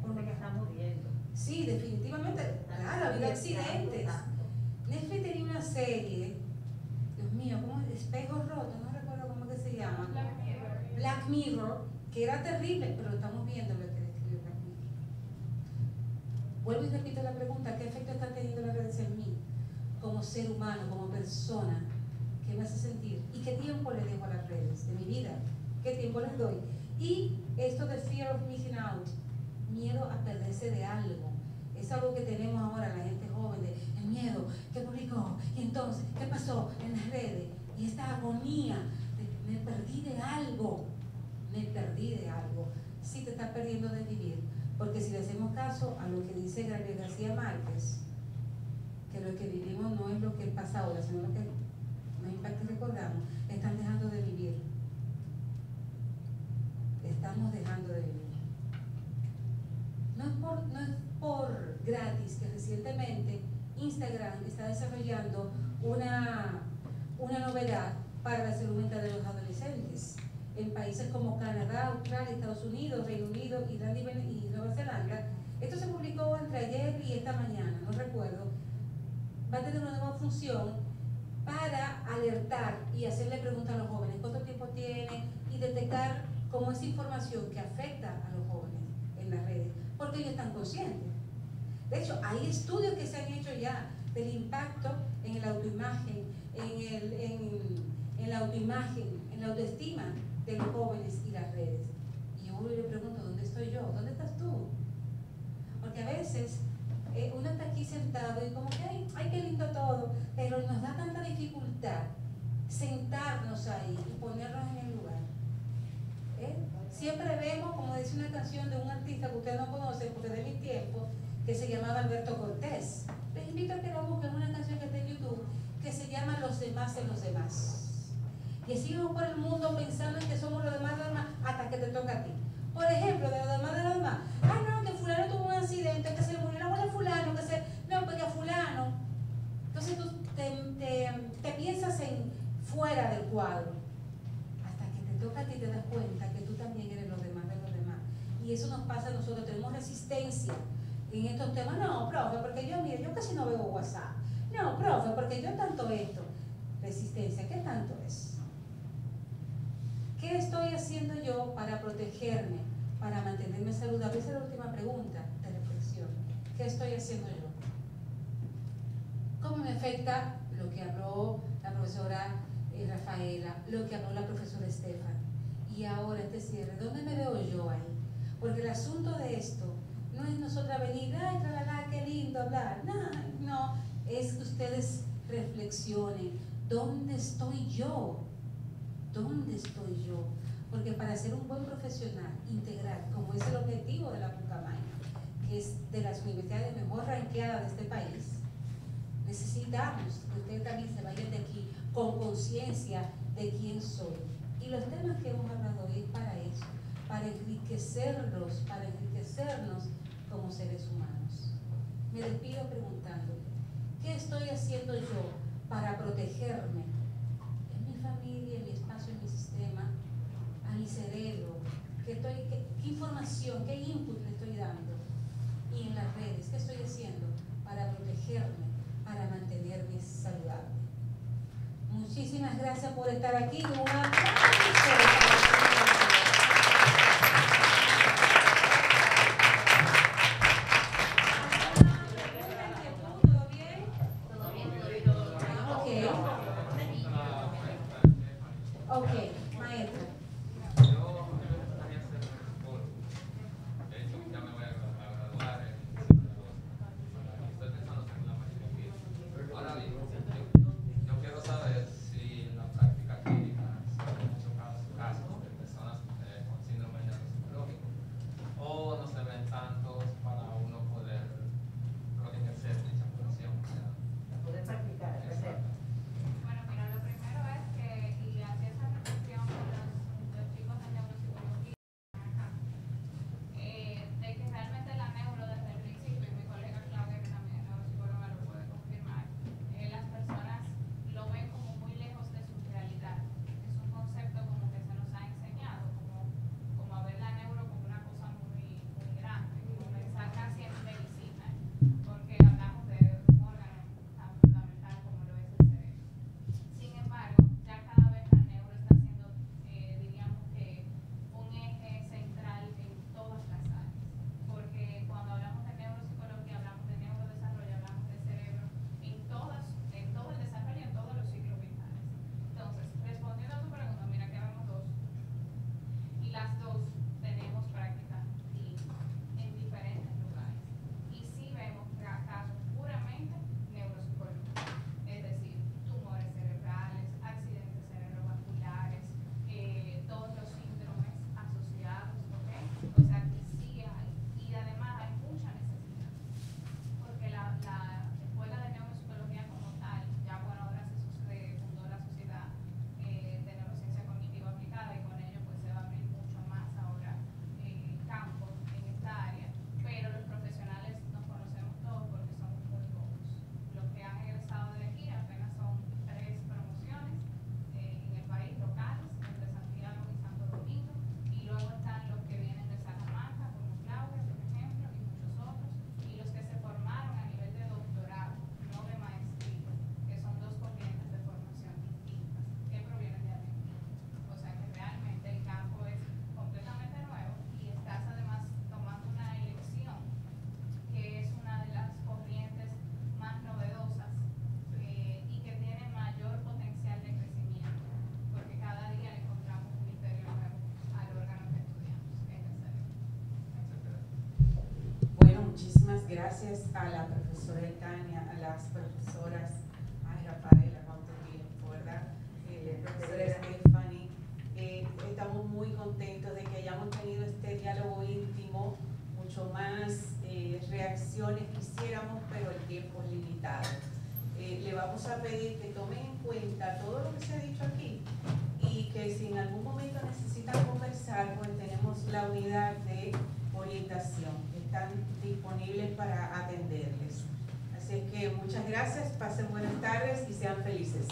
Por Porque un- está muriendo. Sí, definitivamente. Claro, ha habido accidentes. Netflix tenía una serie, Dios mío, ¿cómo es? Espejos rotos, no recuerdo cómo que se llama. Black Mirror, que era terrible, pero estamos viendo lo que describió Black Mirror. Vuelvo y repito la pregunta, ¿qué efecto está teniendo las redes en mí? Como ser humano, como persona, ¿qué me hace sentir? ¿Y qué tiempo le dejo a las redes de mi vida? ¿Qué tiempo les doy? Y esto de fear of missing out, miedo a perderse de algo. Es algo que tenemos ahora la gente joven, de el miedo, ¿qué publicó? Y entonces, ¿qué pasó en las redes? Y esta agonía de me perdí de algo, me perdí de algo. Sí te estás perdiendo de vivir, porque si le hacemos caso a lo que dice Gabriel García Márquez, que lo que vivimos no es lo que pasa ahora, sino lo que nos impacta y recordamos, están dejando de vivir. Estamos dejando de vivir. No es por, no es por gratis que recientemente Instagram está desarrollando una, una novedad para la salud mental de los adolescentes. En países como Canadá, Australia, Estados Unidos, Reino Unido, Irlanda y Nueva Zelanda. Esto se publicó entre ayer y esta mañana, no recuerdo. Va a tener una nueva función para alertar y hacerle preguntas a los jóvenes, cuánto tiempo tiene y detectar cómo esa información que afecta a los jóvenes en las redes, porque ellos están conscientes. De hecho, hay estudios que se han hecho ya del impacto en la autoimagen, en, el, en, en la autoimagen, en la autoestima de los jóvenes y las redes. Y yo le pregunto, ¿dónde estoy yo? ¿Dónde estás tú? Porque a veces eh, uno está aquí sentado y como que, ay, ay, qué lindo todo, pero nos da tanta dificultad sentarnos ahí y ponernos en el. ¿Eh? Siempre vemos, como dice una canción de un artista que ustedes no conocen, porque de mi tiempo, que se llamaba Alberto Cortés. Les invito a que la busquen, una canción que está en YouTube, que se llama Los demás en los demás. Y así vamos por el mundo pensando en que somos los demás de los demás hasta que te toca a ti. Por ejemplo, de los demás de los demás. Ah, no, que fulano tuvo un accidente, que se le murió la abuela de fulano, que se... No, porque a fulano. Entonces tú te cuadro. Hasta que te toca a ti te das cuenta que tú también eres los demás de los demás. Y eso nos pasa a nosotros, tenemos resistencia en estos temas. No, profe, porque yo, mire, yo casi no veo WhatsApp. No, profe, porque yo tanto esto. Resistencia, ¿qué tanto es? ¿Qué estoy haciendo yo para protegerme, para mantenerme saludable? Esa es la última pregunta de reflexión. ¿Qué estoy haciendo yo? ¿Cómo me afecta lo que habló la profesora Rafaela, lo que habló la profesora Estefan? Y ahora este cierre, ¿dónde me veo yo ahí? Porque el asunto de esto no es nosotros venir, ay, qué lindo hablar. No, no, es que ustedes reflexionen, ¿dónde estoy yo? ¿Dónde estoy yo? Porque para ser un buen profesional integral, como es el objetivo de la Pucamaña, que es de las universidades mejor ranqueadas de este país, necesitamos que ustedes también se vayan de aquí con conciencia de quién soy. Y los temas que hemos hablado hoy es para eso, para enriquecerlos, para enriquecernos como seres humanos. Me despido preguntándole, ¿qué estoy haciendo yo para protegerme en mi familia, en mi espacio, en mi sistema, a mi cerebro? ¿Qué, qué información, qué input le estoy dando? Y en las redes, ¿qué estoy haciendo para protegerme, para mantenerme saludable? Muchísimas gracias por estar aquí. Un ¿Todo gracias a la profesora Tania, a las profesoras, a Rafaela, cuánto tiempo, ¿verdad? Eh, profesora Stephanie, eh, estamos muy contentos de que hayamos tenido este diálogo íntimo, mucho más eh, reacciones quisiéramos, pero el tiempo es limitado. Eh, le vamos a pedir que tomen en cuenta todo lo que se ha dicho aquí y que si en algún momento necesitan conversar, pues tenemos la unidad de orientación, están disponibles para atenderles. Así es que muchas gracias, pasen buenas tardes y sean felices.